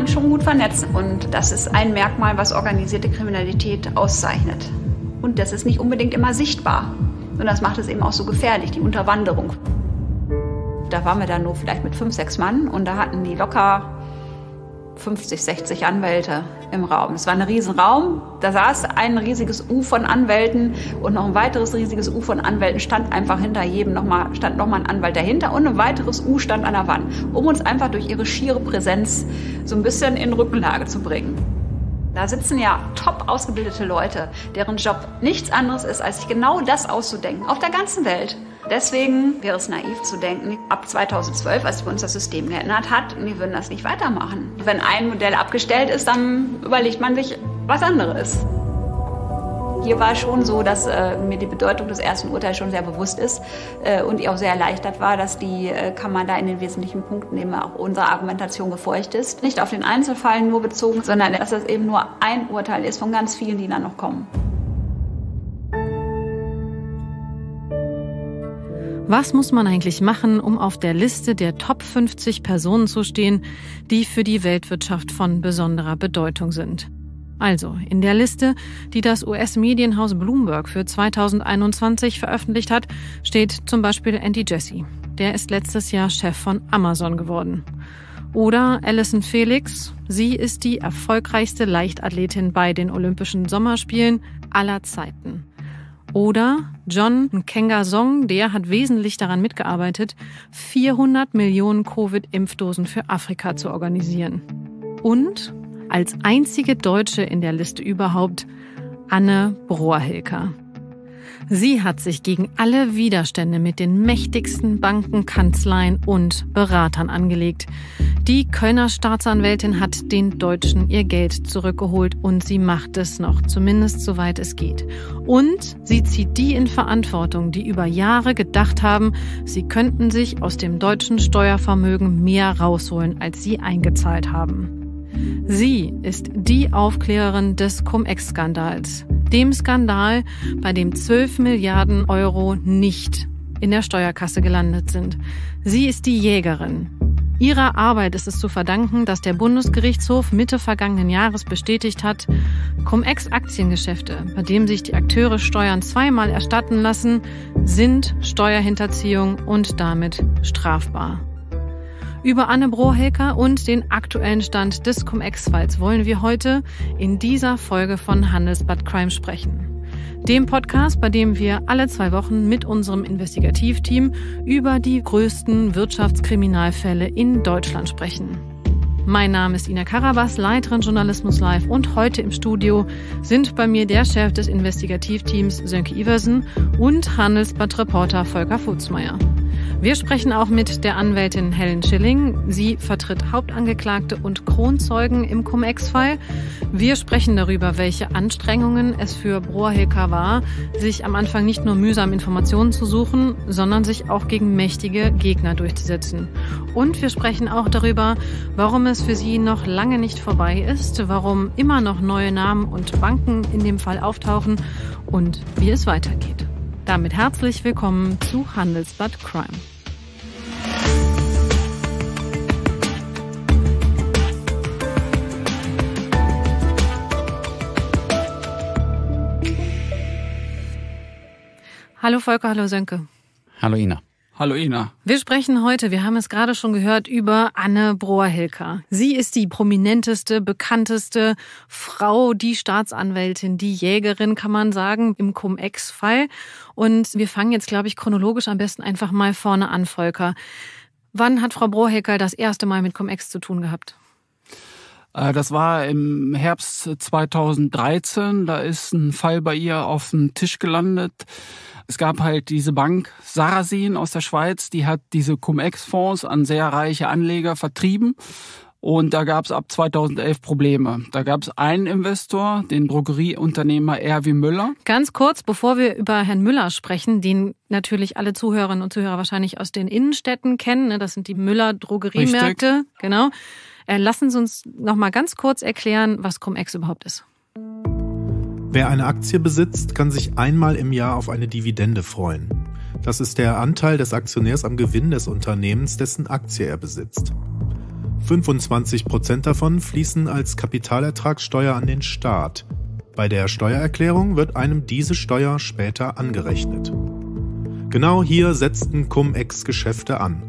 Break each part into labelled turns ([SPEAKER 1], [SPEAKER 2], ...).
[SPEAKER 1] man schon gut vernetzt. Und das ist ein Merkmal, was organisierte Kriminalität auszeichnet. Und das ist nicht unbedingt immer sichtbar. Und das macht es eben auch so gefährlich, die Unterwanderung. Da waren wir dann nur vielleicht mit fünf, sechs Mann und da hatten die locker 50, 60 Anwälte im Raum. Es war ein Riesenraum. Da saß ein riesiges U von Anwälten und noch ein weiteres riesiges U von Anwälten stand einfach hinter jedem nochmal, stand nochmal ein Anwalt dahinter und ein weiteres U stand an der Wand, um uns einfach durch ihre schiere Präsenz so ein bisschen in Rückenlage zu bringen. Da sitzen ja top ausgebildete Leute, deren Job nichts anderes ist, als sich genau das auszudenken, auf der ganzen Welt. Deswegen wäre es naiv zu denken, ab 2012, als sich uns das System geändert hat, wir würden das nicht weitermachen. Wenn ein Modell abgestellt ist, dann überlegt man sich was anderes. Hier war schon so, dass äh, mir die Bedeutung des ersten Urteils schon sehr bewusst ist äh, und ich auch sehr erleichtert war, dass die äh, Kammer da in den wesentlichen Punkten eben auch unserer Argumentation gefolgt ist. Nicht auf den Einzelfall nur bezogen, sondern dass das eben nur ein Urteil ist von ganz vielen, die dann noch kommen.
[SPEAKER 2] Was muss man eigentlich machen, um auf der Liste der Top 50 Personen zu stehen, die für die Weltwirtschaft von besonderer Bedeutung sind? Also, in der Liste, die das US-Medienhaus Bloomberg für 2021 veröffentlicht hat, steht zum Beispiel Andy Jassy. Der ist letztes Jahr Chef von Amazon geworden. Oder Alison Felix. Sie ist die erfolgreichste Leichtathletin bei den Olympischen Sommerspielen aller Zeiten. Oder John Nkenga Song, der hat wesentlich daran mitgearbeitet, 400 Millionen Covid-Impfdosen für Afrika zu organisieren. Und als einzige Deutsche in der Liste überhaupt Anne Brohrhilker. Sie hat sich gegen alle Widerstände mit den mächtigsten Banken, Kanzleien und Beratern angelegt. Die Kölner Staatsanwältin hat den Deutschen ihr Geld zurückgeholt und sie macht es noch, zumindest soweit es geht. Und sie zieht die in Verantwortung, die über Jahre gedacht haben, sie könnten sich aus dem deutschen Steuervermögen mehr rausholen, als sie eingezahlt haben. Sie ist die Aufklärerin des Cum-Ex-Skandals, dem Skandal, bei dem 12 Milliarden Euro nicht in der Steuerkasse gelandet sind. Sie ist die Jägerin. Ihrer Arbeit ist es zu verdanken, dass der Bundesgerichtshof Mitte vergangenen Jahres bestätigt hat, Cum-Ex-Aktiengeschäfte, bei dem sich die Akteure Steuern zweimal erstatten lassen, sind Steuerhinterziehung und damit strafbar. Über Anne Brohelker und den aktuellen Stand des Cum-Ex-Falls wollen wir heute in dieser Folge von Handelsbad Crime sprechen. Dem Podcast, bei dem wir alle zwei Wochen mit unserem Investigativteam über die größten Wirtschaftskriminalfälle in Deutschland sprechen. Mein Name ist Ina Karabas, Leiterin Journalismus Live und heute im Studio sind bei mir der Chef des Investigativteams Sönke Iversen und Handelsblatt-Reporter Volker Futzmeier. Wir sprechen auch mit der Anwältin Helen Schilling. Sie vertritt Hauptangeklagte und Kronzeugen im Cum-Ex-Fall. Wir sprechen darüber, welche Anstrengungen es für Brohrhilker war, sich am Anfang nicht nur mühsam Informationen zu suchen, sondern sich auch gegen mächtige Gegner durchzusetzen. Und wir sprechen auch darüber, warum es für sie noch lange nicht vorbei ist, warum immer noch neue Namen und Banken in dem Fall auftauchen und wie es weitergeht. Damit herzlich willkommen zu Handelsblatt Crime. Hallo Volker, hallo Sönke.
[SPEAKER 3] Hallo Ina.
[SPEAKER 4] Hallo Ina.
[SPEAKER 2] Wir sprechen heute, wir haben es gerade schon gehört, über Anne Brohr-Hilker. Sie ist die prominenteste, bekannteste Frau, die Staatsanwältin, die Jägerin, kann man sagen, im Cum-Ex-Fall. Und wir fangen jetzt, glaube ich, chronologisch am besten einfach mal vorne an, Volker. Wann hat Frau Brohr-Hilker das erste Mal mit Cum-Ex zu tun gehabt?
[SPEAKER 4] Äh, das war im Herbst 2013. Da ist ein Fall bei ihr auf dem Tisch gelandet. Es gab halt diese Bank Sarasin aus der Schweiz, die hat diese Cum-Ex-Fonds an sehr reiche Anleger vertrieben. Und da gab es ab 2011 Probleme. Da gab es einen Investor, den Drogerieunternehmer Erwin Müller.
[SPEAKER 2] Ganz kurz, bevor wir über Herrn Müller sprechen, den natürlich alle Zuhörerinnen und Zuhörer wahrscheinlich aus den Innenstädten kennen. Ne? Das sind die Müller Drogeriemärkte. Genau. Äh, lassen Sie uns noch mal ganz kurz erklären, was Cum-Ex überhaupt ist.
[SPEAKER 5] Wer eine Aktie besitzt, kann sich einmal im Jahr auf eine Dividende freuen. Das ist der Anteil des Aktionärs am Gewinn des Unternehmens, dessen Aktie er besitzt. 25 Prozent davon fließen als Kapitalertragssteuer an den Staat. Bei der Steuererklärung wird einem diese Steuer später angerechnet. Genau hier setzten Cum-Ex-Geschäfte an.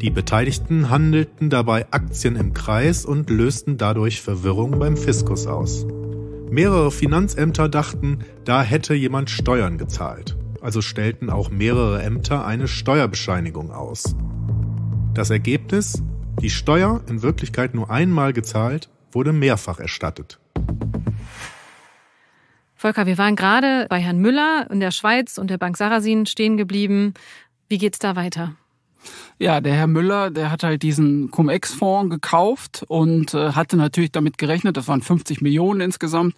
[SPEAKER 5] Die Beteiligten handelten dabei Aktien im Kreis und lösten dadurch Verwirrung beim Fiskus aus. Mehrere Finanzämter dachten, da hätte jemand Steuern gezahlt. Also stellten auch mehrere Ämter eine Steuerbescheinigung aus. Das Ergebnis? Die Steuer, in Wirklichkeit nur einmal gezahlt, wurde mehrfach erstattet.
[SPEAKER 2] Volker, wir waren gerade bei Herrn Müller in der Schweiz und der Bank Sarasin stehen geblieben. Wie geht's da weiter?
[SPEAKER 4] Ja, der Herr Müller, der hat halt diesen Cum-Ex-Fonds gekauft und äh, hatte natürlich damit gerechnet, das waren 50 Millionen insgesamt,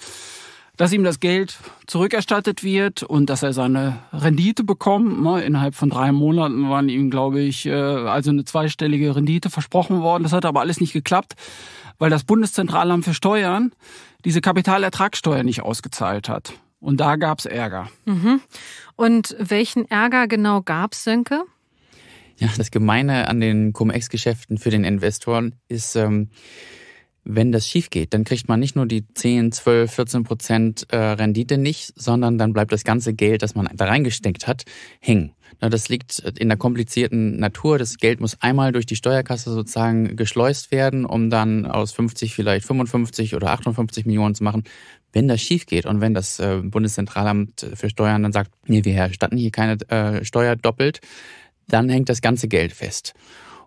[SPEAKER 4] dass ihm das Geld zurückerstattet wird und dass er seine Rendite bekommt. Ne? Innerhalb von drei Monaten waren ihm, glaube ich, äh, also eine zweistellige Rendite versprochen worden. Das hat aber alles nicht geklappt, weil das Bundeszentralamt für Steuern diese Kapitalertragssteuer nicht ausgezahlt hat. Und da gab's Ärger.
[SPEAKER 2] Mhm. Und welchen Ärger genau gab's, Sönke?
[SPEAKER 3] Ja, das Gemeine an den Cum-Ex-Geschäften für den Investoren ist, ähm, wenn das schief geht, dann kriegt man nicht nur die 10, 12, 14 Prozent äh, Rendite nicht, sondern dann bleibt das ganze Geld, das man da reingesteckt hat, hängen. Das liegt in der komplizierten Natur. Das Geld muss einmal durch die Steuerkasse sozusagen geschleust werden, um dann aus 50 vielleicht 55 oder 58 Millionen zu machen. Wenn das schief geht und wenn das äh, Bundeszentralamt für Steuern dann sagt, nee, wir erstatten hier keine äh, Steuer doppelt, dann hängt das ganze Geld fest.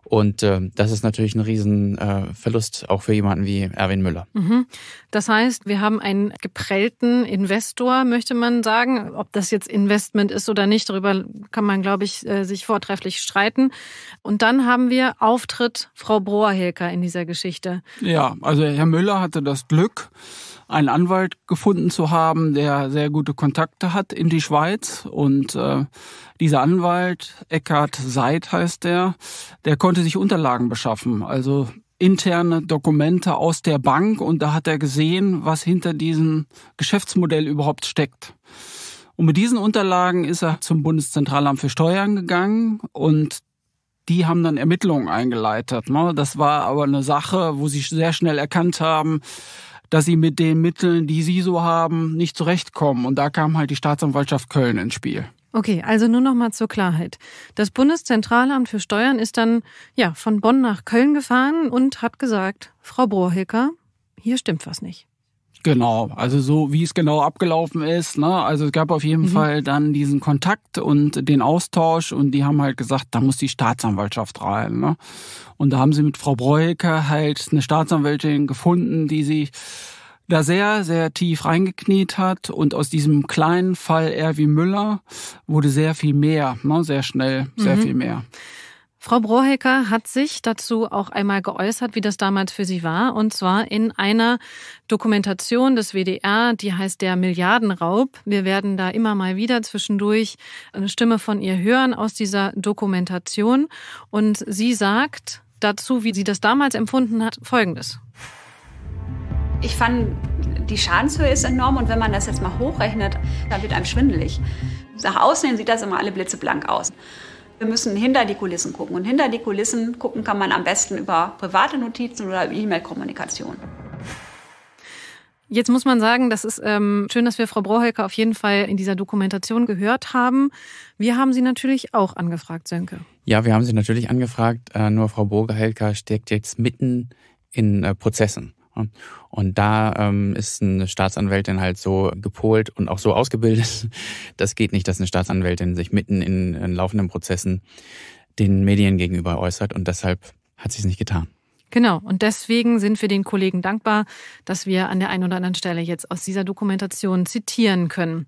[SPEAKER 3] Und äh, das ist natürlich ein Riesenverlust äh, auch für jemanden wie Erwin Müller.
[SPEAKER 2] Mhm. Das heißt, wir haben einen geprellten Investor, möchte man sagen. Ob das jetzt Investment ist oder nicht, darüber kann man, glaube ich, äh, sich vortrefflich streiten. Und dann haben wir Auftritt Frau Broerhelker in dieser Geschichte.
[SPEAKER 4] Ja, also Herr Müller hatte das Glück, einen Anwalt gefunden zu haben, der sehr gute Kontakte hat in die Schweiz. Und äh, dieser Anwalt, Eckhard Seid heißt der, der konnte sich Unterlagen beschaffen. Also interne Dokumente aus der Bank und da hat er gesehen, was hinter diesem Geschäftsmodell überhaupt steckt. Und mit diesen Unterlagen ist er zum Bundeszentralamt für Steuern gegangen und die haben dann Ermittlungen eingeleitet. Ne? Das war aber eine Sache, wo sie sehr schnell erkannt haben, dass sie mit den Mitteln, die sie so haben, nicht zurechtkommen. Und da kam halt die Staatsanwaltschaft Köln ins Spiel.
[SPEAKER 2] Okay, also nur noch mal zur Klarheit. Das Bundeszentralamt für Steuern ist dann ja von Bonn nach Köln gefahren und hat gesagt, Frau Brohilker, hier stimmt was nicht.
[SPEAKER 4] Genau, also so wie es genau abgelaufen ist. Ne? Also es gab auf jeden mhm. Fall dann diesen Kontakt und den Austausch und die haben halt gesagt, da muss die Staatsanwaltschaft rein. Ne? Und da haben sie mit Frau Breuker halt eine Staatsanwältin gefunden, die sie da sehr, sehr tief reingekniet hat und aus diesem kleinen Fall Erwin Müller wurde sehr viel mehr, ne? sehr schnell, sehr mhm. viel mehr.
[SPEAKER 2] Frau Brohecker hat sich dazu auch einmal geäußert, wie das damals für sie war, und zwar in einer Dokumentation des WDR, die heißt der Milliardenraub. Wir werden da immer mal wieder zwischendurch eine Stimme von ihr hören aus dieser Dokumentation. Und sie sagt dazu, wie sie das damals empfunden hat, Folgendes.
[SPEAKER 1] Ich fand, die Schadenshöhe ist enorm und wenn man das jetzt mal hochrechnet, dann wird einem schwindelig. Nach außen sieht das immer alle blitzeblank aus. Wir müssen hinter die Kulissen gucken. Und hinter die Kulissen gucken kann man am besten über private Notizen oder E-Mail-Kommunikation.
[SPEAKER 2] Jetzt muss man sagen, das ist ähm, schön, dass wir Frau Brohelker auf jeden Fall in dieser Dokumentation gehört haben. Wir haben sie natürlich auch angefragt, Sönke.
[SPEAKER 3] Ja, wir haben sie natürlich angefragt. Äh, nur Frau Brohelker steckt jetzt mitten in äh, Prozessen. Und da ähm, ist eine Staatsanwältin halt so gepolt und auch so ausgebildet. Das geht nicht, dass eine Staatsanwältin sich mitten in, in laufenden Prozessen den Medien gegenüber äußert und deshalb hat sie es nicht getan.
[SPEAKER 2] Genau, und deswegen sind wir den Kollegen dankbar, dass wir an der einen oder anderen Stelle jetzt aus dieser Dokumentation zitieren können.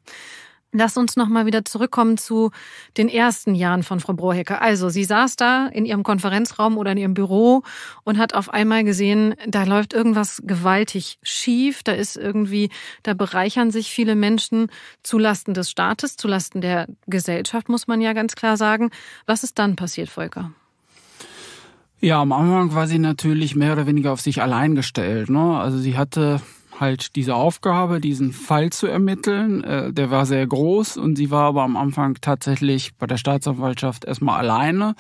[SPEAKER 2] Lass uns noch mal wieder zurückkommen zu den ersten Jahren von Frau Brohecke. Also, sie saß da in ihrem Konferenzraum oder in ihrem Büro und hat auf einmal gesehen, da läuft irgendwas gewaltig schief. Da ist irgendwie, da bereichern sich viele Menschen zulasten des Staates, zulasten der Gesellschaft, muss man ja ganz klar sagen. Was ist dann passiert, Volker?
[SPEAKER 4] Ja, am Anfang war sie natürlich mehr oder weniger auf sich allein gestellt. Ne? Also sie hatte halt diese Aufgabe, diesen Fall zu ermitteln. Äh, der war sehr groß und sie war aber am Anfang tatsächlich bei der Staatsanwaltschaft erstmal alleine,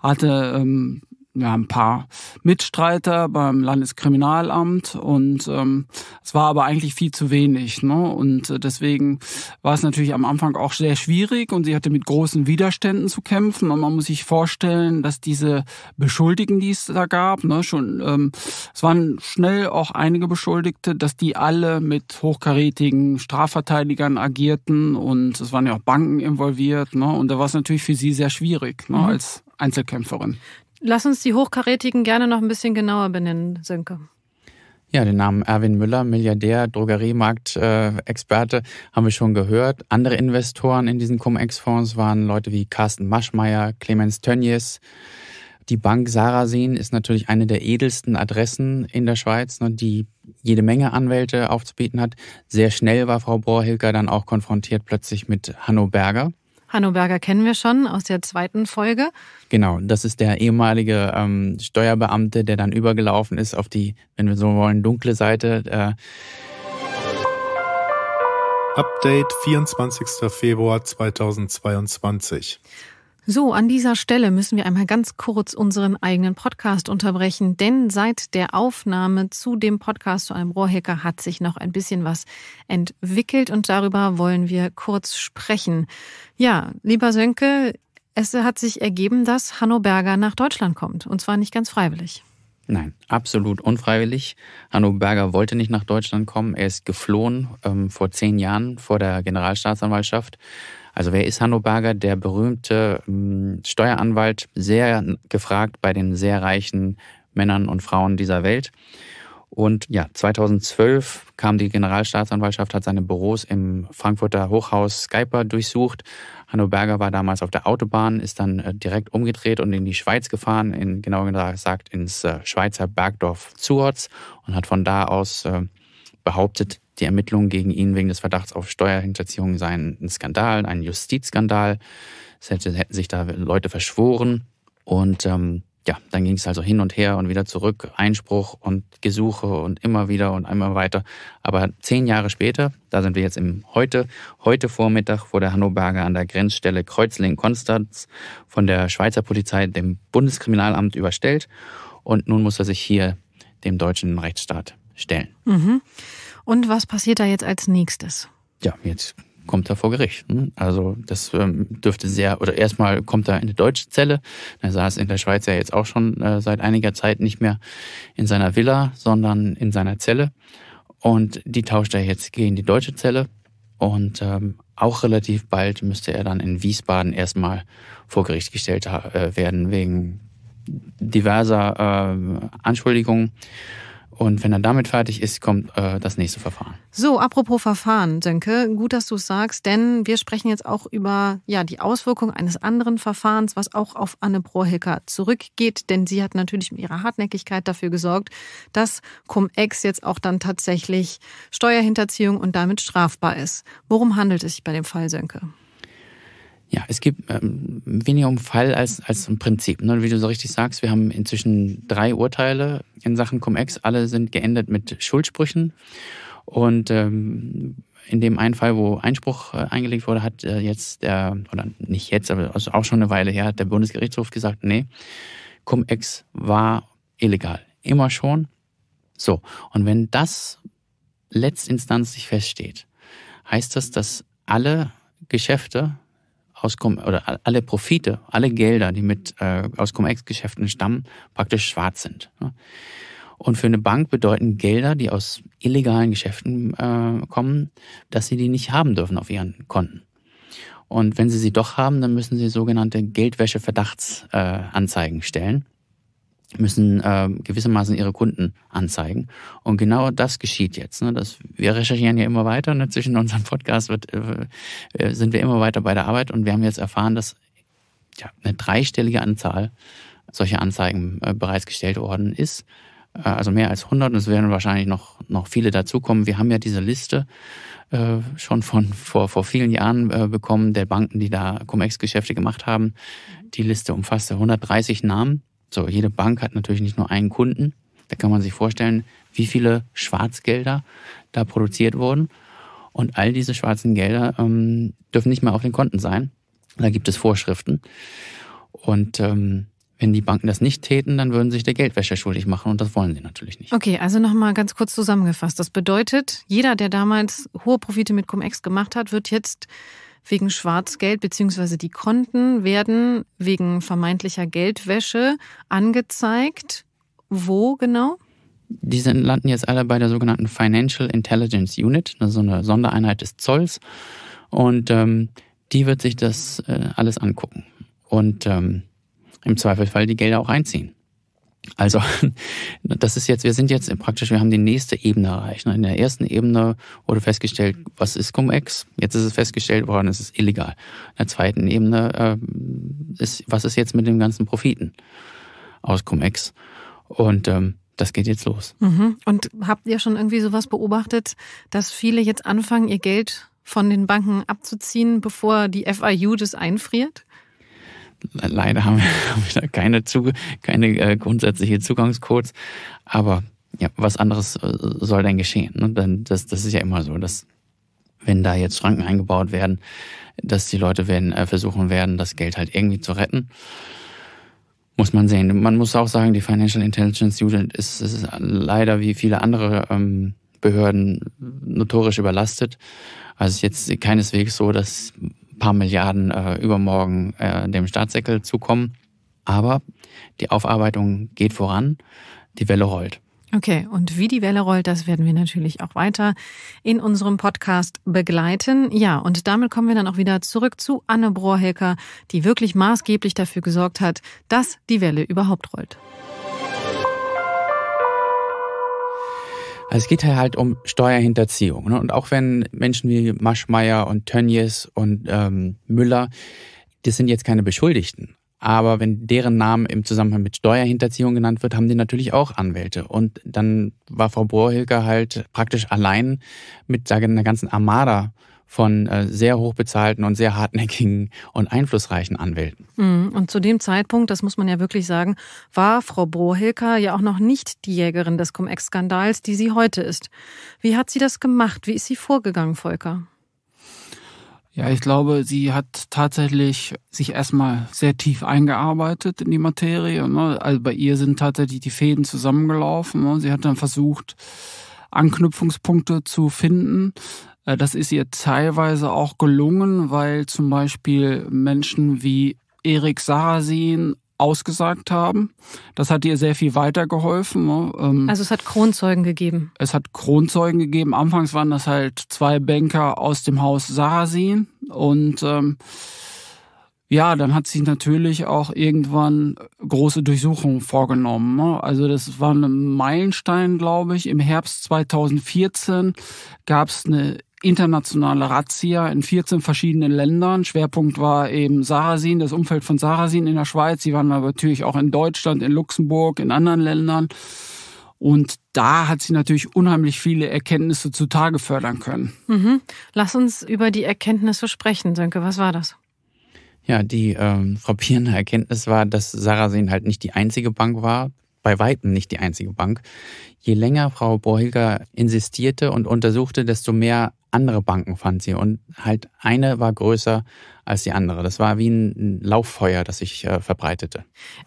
[SPEAKER 4] hatte ähm, ja, ein paar Mitstreiter beim Landeskriminalamt und ähm, es war aber eigentlich viel zu wenig. Ne? Und äh, deswegen war es natürlich am Anfang auch sehr schwierig und sie hatte mit großen Widerständen zu kämpfen. Und man muss sich vorstellen, dass diese Beschuldigten, die es da gab, ne, schon ähm, es waren schnell auch einige Beschuldigte, dass die alle mit hochkarätigen Strafverteidigern agierten und es waren ja auch Banken involviert. Ne? Und da war es natürlich für sie sehr schwierig ne, mhm. als Einzelkämpferin.
[SPEAKER 2] Lass uns die Hochkarätigen gerne noch ein bisschen genauer benennen, Sönke.
[SPEAKER 3] Ja, den Namen Erwin Müller, Milliardär, Drogeriemarkt-Experte, haben wir schon gehört. Andere Investoren in diesen Cum-Ex-Fonds waren Leute wie Carsten Maschmeyer, Clemens Tönnies. Die Bank Sarasin ist natürlich eine der edelsten Adressen in der Schweiz, ne, die jede Menge Anwälte aufzubieten hat. Sehr schnell war Frau Borhilker dann auch konfrontiert plötzlich mit Hanno Berger.
[SPEAKER 2] Hanno Berger kennen wir schon aus der zweiten Folge.
[SPEAKER 3] Genau, das ist der ehemalige ähm, Steuerbeamte, der dann übergelaufen ist auf die, wenn wir so wollen, dunkle Seite. Äh
[SPEAKER 5] Update 24. Februar 2022.
[SPEAKER 2] So, an dieser Stelle müssen wir einmal ganz kurz unseren eigenen Podcast unterbrechen, denn seit der Aufnahme zu dem Podcast zu einem Rohrhacker hat sich noch ein bisschen was entwickelt und darüber wollen wir kurz sprechen. Ja, lieber Sönke, es hat sich ergeben, dass Hanno Berger nach Deutschland kommt und zwar nicht ganz freiwillig.
[SPEAKER 3] Nein, absolut unfreiwillig. Hanno Berger wollte nicht nach Deutschland kommen. Er ist geflohen ähm, vor zehn Jahren vor der Generalstaatsanwaltschaft also wer ist Hanno Berger? Der berühmte hm, Steueranwalt, sehr gefragt bei den sehr reichen Männern und Frauen dieser Welt. Und ja, 2012 kam die Generalstaatsanwaltschaft, hat seine Büros im Frankfurter Hochhaus Skyper durchsucht. Hanno Berger war damals auf der Autobahn, ist dann äh, direkt umgedreht und in die Schweiz gefahren, in, genauer gesagt ins äh, Schweizer Bergdorf Zuorz und hat von da aus äh, behauptet, die Ermittlungen gegen ihn wegen des Verdachts auf Steuerhinterziehung seien ein Skandal, ein Justizskandal. Es hätte, hätten sich da Leute verschworen. Und ähm, ja, dann ging es also hin und her und wieder zurück, Einspruch und Gesuche und immer wieder und einmal weiter. Aber zehn Jahre später, da sind wir jetzt im heute, heute Vormittag wurde Hannoberger an der Grenzstelle Kreuzlingen-Konstanz von der Schweizer Polizei dem Bundeskriminalamt überstellt und nun muss er sich hier dem deutschen Rechtsstaat stellen.
[SPEAKER 2] Mhm. Und was passiert da jetzt als nächstes?
[SPEAKER 3] Ja, jetzt kommt er vor Gericht. Hm? Also das ähm, dürfte sehr, oder erstmal kommt er in eine deutsche Zelle. Er saß in der Schweiz ja jetzt auch schon äh, seit einiger Zeit nicht mehr in seiner Villa, sondern in seiner Zelle. Und die tauscht er jetzt gegen die deutsche Zelle. Und ähm, auch relativ bald müsste er dann in Wiesbaden erstmal vor Gericht gestellt äh, werden wegen diverser äh, Anschuldigungen. Und wenn er damit fertig ist, kommt äh, das nächste Verfahren.
[SPEAKER 2] So, apropos Verfahren, Sönke, gut, dass du es sagst, denn wir sprechen jetzt auch über ja die Auswirkungen eines anderen Verfahrens, was auch auf Anne Brohilker zurückgeht, denn sie hat natürlich mit ihrer Hartnäckigkeit dafür gesorgt, dass Cum-Ex jetzt auch dann tatsächlich Steuerhinterziehung und damit strafbar ist. Worum handelt es sich bei dem Fall, Sönke?
[SPEAKER 3] Ja, es gibt ähm, weniger um Fall als, als ein Prinzip. Ne? Wie du so richtig sagst, wir haben inzwischen drei Urteile in Sachen Cum-Ex. Alle sind geendet mit Schuldsprüchen. Und ähm, in dem einen Fall, wo Einspruch äh, eingelegt wurde, hat äh, jetzt der, oder nicht jetzt, aber also auch schon eine Weile her, hat der Bundesgerichtshof gesagt, nee, Cum-Ex war illegal. Immer schon. So. Und wenn das letztinstanzlich feststeht, heißt das, dass alle Geschäfte aus oder alle Profite, alle Gelder, die mit äh, aus Cum-Ex-Geschäften stammen, praktisch schwarz sind. Ne? Und für eine Bank bedeuten Gelder, die aus illegalen Geschäften äh, kommen, dass sie die nicht haben dürfen auf ihren Konten. Und wenn sie sie doch haben, dann müssen sie sogenannte Geldwäsche-Verdachtsanzeigen äh, stellen müssen äh, gewissermaßen ihre Kunden anzeigen. Und genau das geschieht jetzt. Ne? Das, wir recherchieren ja immer weiter. Ne? Zwischen unserem Podcast wird, äh, äh, sind wir immer weiter bei der Arbeit und wir haben jetzt erfahren, dass ja, eine dreistellige Anzahl solcher Anzeigen äh, bereits gestellt worden ist. Äh, also mehr als 100 und es werden wahrscheinlich noch, noch viele dazukommen. Wir haben ja diese Liste äh, schon von vor, vor vielen Jahren äh, bekommen der Banken, die da Cum-Ex-Geschäfte gemacht haben. Die Liste umfasste 130 Namen so, jede Bank hat natürlich nicht nur einen Kunden. Da kann man sich vorstellen, wie viele Schwarzgelder da produziert wurden. Und all diese schwarzen Gelder ähm, dürfen nicht mehr auf den Konten sein. Da gibt es Vorschriften. Und ähm, Wenn die Banken das nicht täten, dann würden sie sich der Geldwäsche schuldig machen und das wollen sie natürlich nicht.
[SPEAKER 2] Okay, also nochmal ganz kurz zusammengefasst. Das bedeutet, jeder, der damals hohe Profite mit Cum-Ex gemacht hat, wird jetzt wegen Schwarzgeld beziehungsweise die Konten werden wegen vermeintlicher Geldwäsche angezeigt. Wo genau?
[SPEAKER 3] Die sind, landen jetzt alle bei der sogenannten Financial Intelligence Unit, so eine Sondereinheit des Zolls. Und ähm, die wird sich das äh, alles angucken. Und ähm, im Zweifelsfall die Gelder auch einziehen. Also, das ist jetzt, wir sind jetzt praktisch, wir haben die nächste Ebene erreicht. In der ersten Ebene wurde festgestellt, was ist Cum-Ex? Jetzt ist es festgestellt worden, es ist illegal. In der zweiten Ebene äh, ist, was ist jetzt mit den ganzen Profiten aus Cum-Ex? Und ähm, das geht jetzt los.
[SPEAKER 2] Mhm. Und habt ihr schon irgendwie sowas beobachtet, dass viele jetzt anfangen, ihr Geld von den Banken abzuziehen, bevor die FIU das einfriert?
[SPEAKER 3] Leider haben wir, da keine, Zuge, keine äh, grundsätzliche Zugangscodes. Aber ja, was anderes äh, soll denn geschehen? Ne? Denn das, das ist ja immer so, dass wenn da jetzt Schranken eingebaut werden, dass die Leute werden, äh, versuchen werden, das Geld halt irgendwie zu retten. Muss man sehen. Man muss auch sagen, die Financial Intelligence Unit ist, ist leider wie viele andere ähm, Behörden notorisch überlastet. Also es ist jetzt keineswegs so, dass paar Milliarden äh, übermorgen äh, dem Staatssäckel zukommen. Aber die Aufarbeitung geht voran, die Welle rollt.
[SPEAKER 2] Okay, und wie die Welle rollt, das werden wir natürlich auch weiter in unserem Podcast begleiten. Ja, und damit kommen wir dann auch wieder zurück zu Anne Brohrhelker, die wirklich maßgeblich dafür gesorgt hat, dass die Welle überhaupt rollt.
[SPEAKER 3] Also es geht halt um Steuerhinterziehung. Ne? Und auch wenn Menschen wie Maschmeyer und Tönnies und ähm, Müller, das sind jetzt keine Beschuldigten. Aber wenn deren Namen im Zusammenhang mit Steuerhinterziehung genannt wird, haben die natürlich auch Anwälte. Und dann war Frau Bohrhilger halt praktisch allein mit sagen, einer ganzen Armada von äh, sehr hochbezahlten und sehr hartnäckigen und einflussreichen Anwälten.
[SPEAKER 2] Mhm. Und zu dem Zeitpunkt, das muss man ja wirklich sagen, war Frau Brohilker ja auch noch nicht die Jägerin des Cum-Ex-Skandals, die sie heute ist. Wie hat sie das gemacht? Wie ist sie vorgegangen, Volker?
[SPEAKER 4] Ja, ich glaube, sie hat tatsächlich sich erstmal sehr tief eingearbeitet in die Materie. Ne? Also bei ihr sind tatsächlich die Fäden zusammengelaufen. Ne? Sie hat dann versucht, Anknüpfungspunkte zu finden. Äh, das ist ihr teilweise auch gelungen, weil zum Beispiel Menschen wie Erik Sarasin ausgesagt haben. Das hat ihr sehr viel weitergeholfen. Ne?
[SPEAKER 2] Ähm, also es hat Kronzeugen gegeben.
[SPEAKER 4] Es hat Kronzeugen gegeben. Anfangs waren das halt zwei Banker aus dem Haus Sarasin und ähm, ja, dann hat sich natürlich auch irgendwann große Durchsuchungen vorgenommen. Ne? Also das war ein Meilenstein, glaube ich. Im Herbst 2014 gab es eine internationale Razzia in 14 verschiedenen Ländern. Schwerpunkt war eben Sarasin, das Umfeld von Sarasin in der Schweiz. Sie waren aber natürlich auch in Deutschland, in Luxemburg, in anderen Ländern. Und da hat sie natürlich unheimlich viele Erkenntnisse zutage fördern können.
[SPEAKER 2] Mhm. Lass uns über die Erkenntnisse sprechen, Sönke. Was war das?
[SPEAKER 3] Ja, die ähm, frappierende Erkenntnis war, dass Sarasin halt nicht die einzige Bank war, bei weitem nicht die einzige Bank. Je länger Frau Borhilger insistierte und untersuchte, desto mehr andere Banken fand sie. Und halt eine war größer als die andere. Das war wie ein Lauffeuer, das sich äh, verbreitete.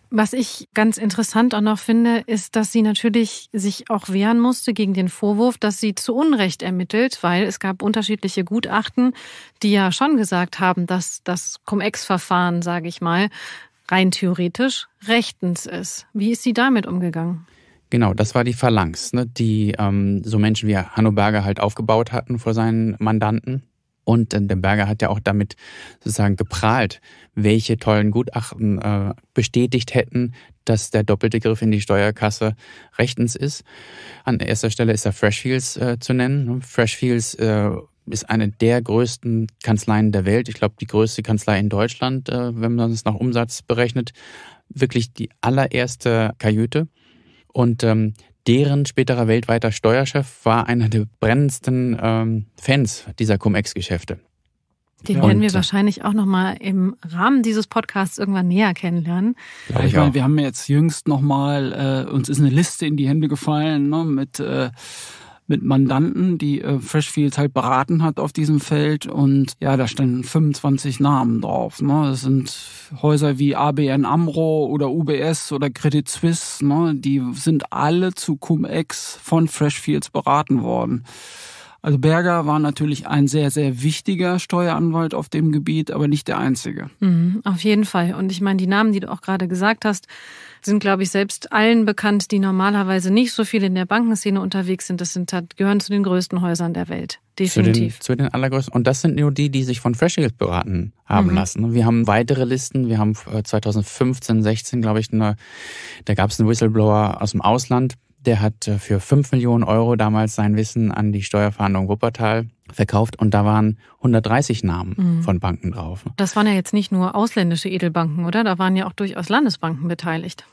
[SPEAKER 2] Was ich ganz interessant auch noch finde, ist, dass sie natürlich sich auch wehren musste gegen den Vorwurf, dass sie zu Unrecht ermittelt, weil es gab unterschiedliche Gutachten, die ja schon gesagt haben, dass das Cum-Ex-Verfahren, sage ich mal, rein theoretisch rechtens ist. Wie ist sie damit umgegangen?
[SPEAKER 3] Genau, das war die Phalanx, ne, die ähm, so Menschen wie Hanno Berger halt aufgebaut hatten vor seinen Mandanten. Und äh, der Berger hat ja auch damit sozusagen geprahlt, welche tollen Gutachten äh, bestätigt hätten, dass der doppelte Griff in die Steuerkasse rechtens ist. An erster Stelle ist da Freshfields äh, zu nennen. Freshfields äh, ist eine der größten Kanzleien der Welt. Ich glaube, die größte Kanzlei in Deutschland, äh, wenn man es nach Umsatz berechnet. Wirklich die allererste Kajüte. Und ähm, deren späterer weltweiter Steuerchef war einer der brennendsten ähm, Fans dieser Cum-Ex-Geschäfte.
[SPEAKER 2] Den werden wir wahrscheinlich auch nochmal im Rahmen dieses Podcasts irgendwann näher kennenlernen.
[SPEAKER 4] Ja, ich meine, wir haben jetzt jüngst nochmal, äh, uns ist eine Liste in die Hände gefallen ne, mit äh, mit Mandanten, die äh, Freshfields halt beraten hat auf diesem Feld. Und ja, da standen 25 Namen drauf. Ne? Das sind Häuser wie ABN AMRO oder UBS oder Credit Suisse. Ne? Die sind alle zu Cum-Ex von Freshfields beraten worden. Also Berger war natürlich ein sehr, sehr wichtiger Steueranwalt auf dem Gebiet, aber nicht der einzige.
[SPEAKER 2] Mhm, auf jeden Fall. Und ich meine, die Namen, die du auch gerade gesagt hast, sind, glaube ich, selbst allen bekannt, die normalerweise nicht so viel in der Bankenszene unterwegs sind. Das sind, gehören zu den größten Häusern der Welt. Definitiv.
[SPEAKER 3] Zu den, zu den allergrößten. Und das sind nur die, die sich von Freshfields beraten haben mhm. lassen. Wir haben weitere Listen. Wir haben 2015, 16, glaube ich, eine, da gab es einen Whistleblower aus dem Ausland, der hat äh, für 5 Millionen Euro damals sein Wissen an die Steuerverhandlung Wuppertal verkauft und da waren 130 Namen mhm. von Banken drauf.
[SPEAKER 2] Das waren ja jetzt nicht nur ausländische Edelbanken, oder? Da waren ja auch durchaus Landesbanken beteiligt.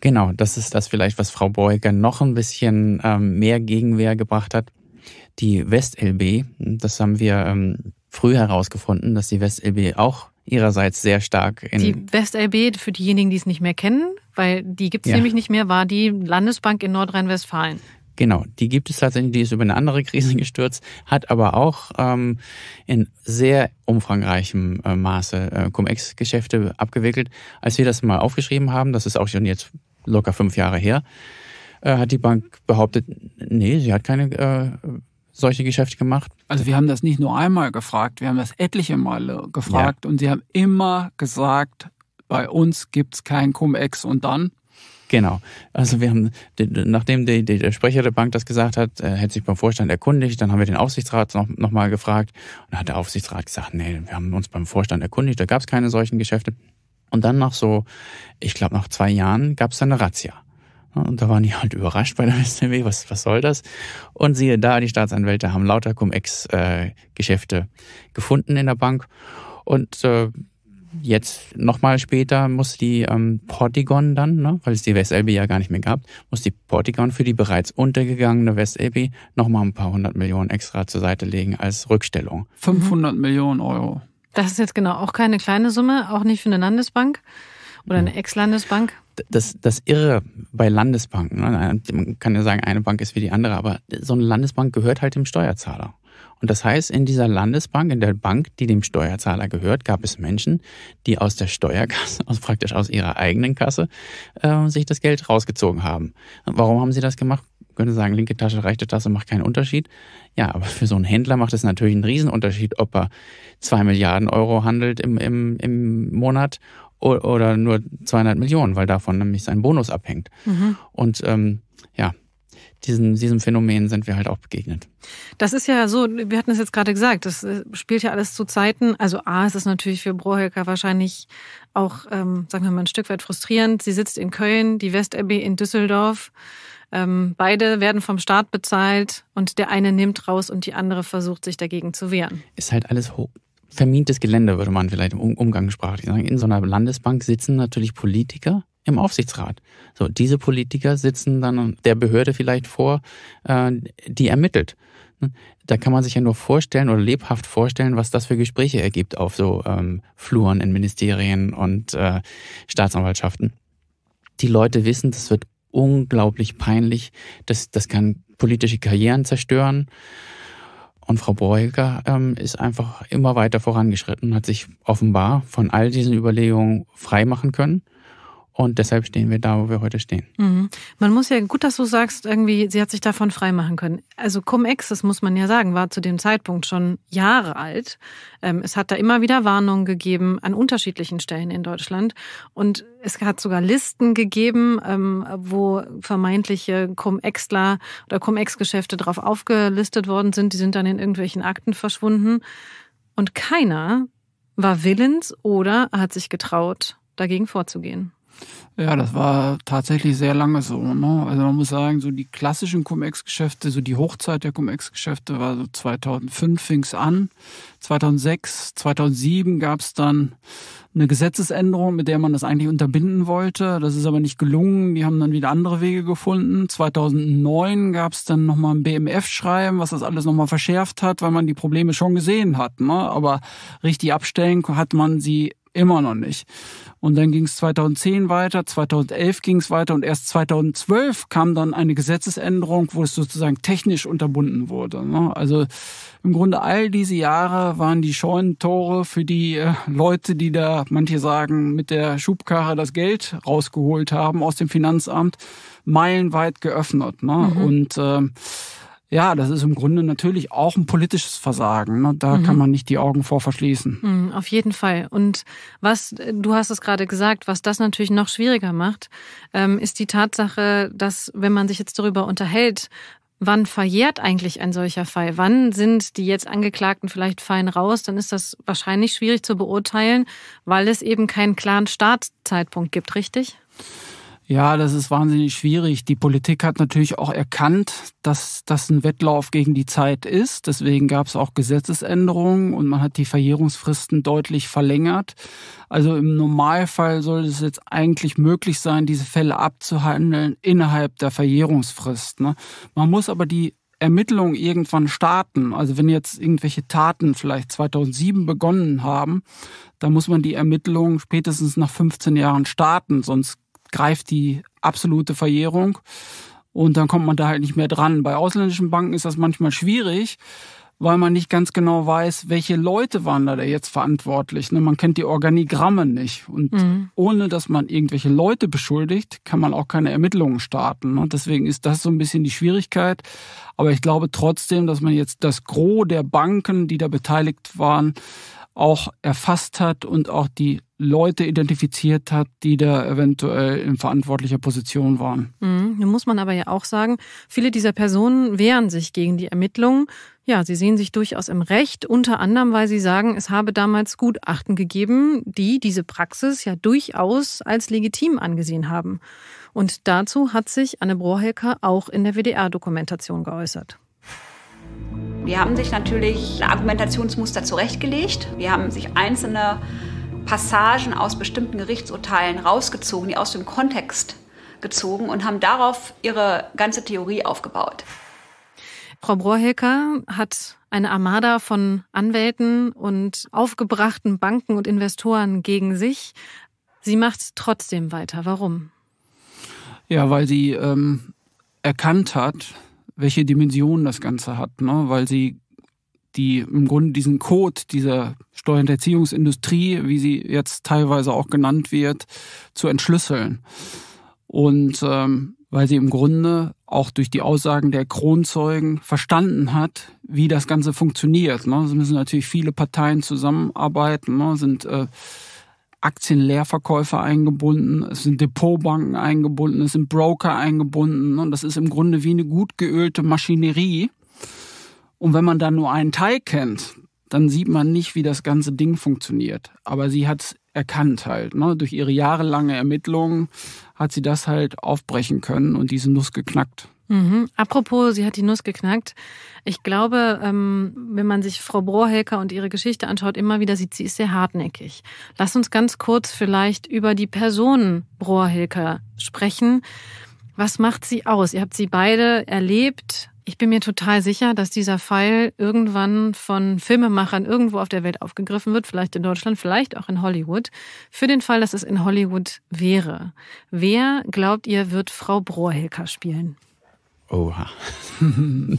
[SPEAKER 3] Genau, das ist das vielleicht, was Frau Beuger noch ein bisschen ähm, mehr Gegenwehr gebracht hat. Die WestLB, das haben wir ähm, früh herausgefunden, dass die WestLB auch ihrerseits sehr stark in.
[SPEAKER 2] Die WestLB, für diejenigen, die es nicht mehr kennen, weil die gibt es ja. nämlich nicht mehr, war die Landesbank in Nordrhein-Westfalen.
[SPEAKER 3] Genau, die gibt es tatsächlich, die ist über eine andere Krise gestürzt, hat aber auch ähm, in sehr umfangreichem äh, Maße äh, Cum-Ex-Geschäfte abgewickelt. Als wir das mal aufgeschrieben haben, das ist auch schon jetzt locker fünf Jahre her, äh, hat die Bank behauptet, nee, sie hat keine äh, solche Geschäfte gemacht.
[SPEAKER 4] Also wir haben das nicht nur einmal gefragt, wir haben das etliche Male gefragt ja. und sie haben immer gesagt, bei uns gibt's kein Cum-Ex und dann?
[SPEAKER 3] Genau. Also wir haben, nachdem die, die, der Sprecher der Bank das gesagt hat, er hätte sich beim Vorstand erkundigt, dann haben wir den Aufsichtsrat noch, noch mal gefragt und dann hat der Aufsichtsrat gesagt, nee, wir haben uns beim Vorstand erkundigt, da gab es keine solchen Geschäfte. Und dann nach so, ich glaube nach zwei Jahren gab es dann eine Razzia. Und da waren die halt überrascht bei der SMW, was, was soll das? Und siehe da, die Staatsanwälte haben lauter Cum-Ex-Geschäfte äh, gefunden in der Bank. Und äh, jetzt nochmal später muss die ähm, Portigon dann, ne, weil es die WestLB ja gar nicht mehr gab, muss die Portigon für die bereits untergegangene WestLB nochmal ein paar hundert Millionen extra zur Seite legen als Rückstellung.
[SPEAKER 4] 500 mhm. Millionen Euro.
[SPEAKER 2] Das ist jetzt genau auch keine kleine Summe, auch nicht für eine Landesbank oder eine Ex-Landesbank.
[SPEAKER 3] Das, das Irre bei Landesbanken, ne, man kann ja sagen, eine Bank ist wie die andere, aber so eine Landesbank gehört halt dem Steuerzahler. Und das heißt, in dieser Landesbank, in der Bank, die dem Steuerzahler gehört, gab es Menschen, die aus der Steuerkasse, also praktisch aus ihrer eigenen Kasse, äh, sich das Geld rausgezogen haben. Warum haben sie das gemacht? könnte sagen, linke Tasche, rechte Tasche macht keinen Unterschied. Ja, aber für so einen Händler macht es natürlich einen Riesenunterschied, ob er zwei Milliarden Euro handelt im, im, im Monat oder nur 200 Millionen, weil davon nämlich sein Bonus abhängt. Mhm. Und ähm, ja, diesen, diesem Phänomen sind wir halt auch begegnet.
[SPEAKER 2] Das ist ja so, wir hatten es jetzt gerade gesagt, das äh, spielt ja alles zu Zeiten. Also A, es ist natürlich für Brohecker wahrscheinlich auch, ähm, sagen wir mal, ein Stück weit frustrierend. Sie sitzt in Köln, die West-Abbey in Düsseldorf. Ähm, beide werden vom Staat bezahlt und der eine nimmt raus und die andere versucht sich dagegen zu wehren.
[SPEAKER 3] Ist halt alles hoch vermintes Gelände, würde man vielleicht im Umgangssprachlich sagen. In so einer Landesbank sitzen natürlich Politiker im Aufsichtsrat. So, diese Politiker sitzen dann der Behörde vielleicht vor, äh, die ermittelt. Da kann man sich ja nur vorstellen oder lebhaft vorstellen, was das für Gespräche ergibt auf so ähm, Fluren in Ministerien und äh, Staatsanwaltschaften. Die Leute wissen, das wird unglaublich peinlich. Das, das kann politische Karrieren zerstören. Und Frau Beuger ähm, ist einfach immer weiter vorangeschritten, hat sich offenbar von all diesen Überlegungen freimachen können und deshalb stehen wir da, wo wir heute stehen.
[SPEAKER 2] Mhm. Man muss ja, gut, dass du sagst, irgendwie, sie hat sich davon freimachen können. Also Cum-Ex, das muss man ja sagen, war zu dem Zeitpunkt schon Jahre alt. Ähm, es hat da immer wieder Warnungen gegeben an unterschiedlichen Stellen in Deutschland. Und es hat sogar Listen gegeben, ähm, wo vermeintliche Cum-Exler oder Cum-Ex-Geschäfte drauf aufgelistet worden sind. Die sind dann in irgendwelchen Akten verschwunden. Und keiner war willens oder hat sich getraut, dagegen vorzugehen.
[SPEAKER 4] Ja, das war tatsächlich sehr lange so. Ne? Also man muss sagen, so die klassischen Cum-Ex-Geschäfte, so die Hochzeit der Cum-Ex-Geschäfte war so 2005 fing's an. 2006, 2007 gab's dann eine Gesetzesänderung, mit der man das eigentlich unterbinden wollte. Das ist aber nicht gelungen. Die haben dann wieder andere Wege gefunden. 2009 gab's dann nochmal ein BMF-Schreiben, was das alles nochmal verschärft hat, weil man die Probleme schon gesehen hat. Ne? Aber richtig abstellen hat man sie immer noch nicht. Und dann ging es 2010 weiter, 2011 ging es weiter und erst 2012 kam dann eine Gesetzesänderung, wo es sozusagen technisch unterbunden wurde. Ne? Also im Grunde all diese Jahre waren die Scheunentore für die äh, Leute, die da, manche sagen, mit der Schubkarre das Geld rausgeholt haben aus dem Finanzamt, meilenweit geöffnet. Ne? Mhm. Und äh, ja, das ist im Grunde natürlich auch ein politisches Versagen. Ne? Da mhm. kann man nicht die Augen vor verschließen.
[SPEAKER 2] Mhm, auf jeden Fall. Und was, du hast es gerade gesagt, was das natürlich noch schwieriger macht, ähm, ist die Tatsache, dass wenn man sich jetzt darüber unterhält, Wann verjährt eigentlich ein solcher Fall? Wann sind die jetzt Angeklagten vielleicht fein raus? Dann ist das wahrscheinlich schwierig zu beurteilen, weil es eben keinen klaren Startzeitpunkt gibt, richtig?
[SPEAKER 4] Ja, das ist wahnsinnig schwierig. Die Politik hat natürlich auch erkannt, dass das ein Wettlauf gegen die Zeit ist. Deswegen gab es auch Gesetzesänderungen und man hat die Verjährungsfristen deutlich verlängert. Also im Normalfall soll es jetzt eigentlich möglich sein, diese Fälle abzuhandeln innerhalb der Verjährungsfrist. Ne? Man muss aber die Ermittlungen irgendwann starten. Also wenn jetzt irgendwelche Taten vielleicht 2007 begonnen haben, dann muss man die Ermittlungen spätestens nach 15 Jahren starten, sonst greift die absolute Verjährung und dann kommt man da halt nicht mehr dran. Bei ausländischen Banken ist das manchmal schwierig, weil man nicht ganz genau weiß, welche Leute waren da jetzt verantwortlich. Ne? Man kennt die Organigramme nicht. Und mhm. ohne dass man irgendwelche Leute beschuldigt, kann man auch keine Ermittlungen starten. Ne? Deswegen ist das so ein bisschen die Schwierigkeit. Aber ich glaube trotzdem, dass man jetzt das Gros der Banken, die da beteiligt waren, auch erfasst hat und auch die Leute identifiziert hat, die da eventuell in verantwortlicher Position waren.
[SPEAKER 2] Mhm. Nun muss man aber ja auch sagen, viele dieser Personen wehren sich gegen die Ermittlungen. Ja, sie sehen sich durchaus im Recht, unter anderem, weil sie sagen, es habe damals Gutachten gegeben, die diese Praxis ja durchaus als legitim angesehen haben. Und dazu hat sich Anne Brohelker auch in der WDR-Dokumentation geäußert.
[SPEAKER 1] Die haben sich natürlich Argumentationsmuster zurechtgelegt. Die haben sich einzelne Passagen aus bestimmten Gerichtsurteilen rausgezogen, die aus dem Kontext gezogen und haben darauf ihre ganze Theorie aufgebaut.
[SPEAKER 2] Frau Brohrhilker hat eine Armada von Anwälten und aufgebrachten Banken und Investoren gegen sich. Sie macht trotzdem weiter. Warum?
[SPEAKER 4] Ja, weil sie ähm, erkannt hat, welche Dimension das Ganze hat, ne? weil sie die im Grunde diesen Code dieser Steuerhinterziehungsindustrie, wie sie jetzt teilweise auch genannt wird, zu entschlüsseln. Und ähm, weil sie im Grunde auch durch die Aussagen der Kronzeugen verstanden hat, wie das Ganze funktioniert. Ne? Es müssen natürlich viele Parteien zusammenarbeiten, ne? sind äh, Aktienleerverkäufer eingebunden, es sind Depotbanken eingebunden, es sind Broker eingebunden. Und das ist im Grunde wie eine gut geölte Maschinerie. Und wenn man dann nur einen Teil kennt, dann sieht man nicht, wie das ganze Ding funktioniert. Aber sie hat es erkannt halt. Ne? Durch ihre jahrelange Ermittlungen hat sie das halt aufbrechen können und diese Nuss geknackt.
[SPEAKER 2] Mhm. Apropos, sie hat die Nuss geknackt. Ich glaube, ähm, wenn man sich Frau Brohelker und ihre Geschichte anschaut, immer wieder sieht, sie ist sehr hartnäckig. Lass uns ganz kurz vielleicht über die Person Brohelker sprechen. Was macht sie aus? Ihr habt sie beide erlebt. Ich bin mir total sicher, dass dieser Fall irgendwann von Filmemachern irgendwo auf der Welt aufgegriffen wird, vielleicht in Deutschland, vielleicht auch in Hollywood. Für den Fall, dass es in Hollywood wäre. Wer, glaubt ihr, wird Frau Brohelker spielen?
[SPEAKER 3] Oha.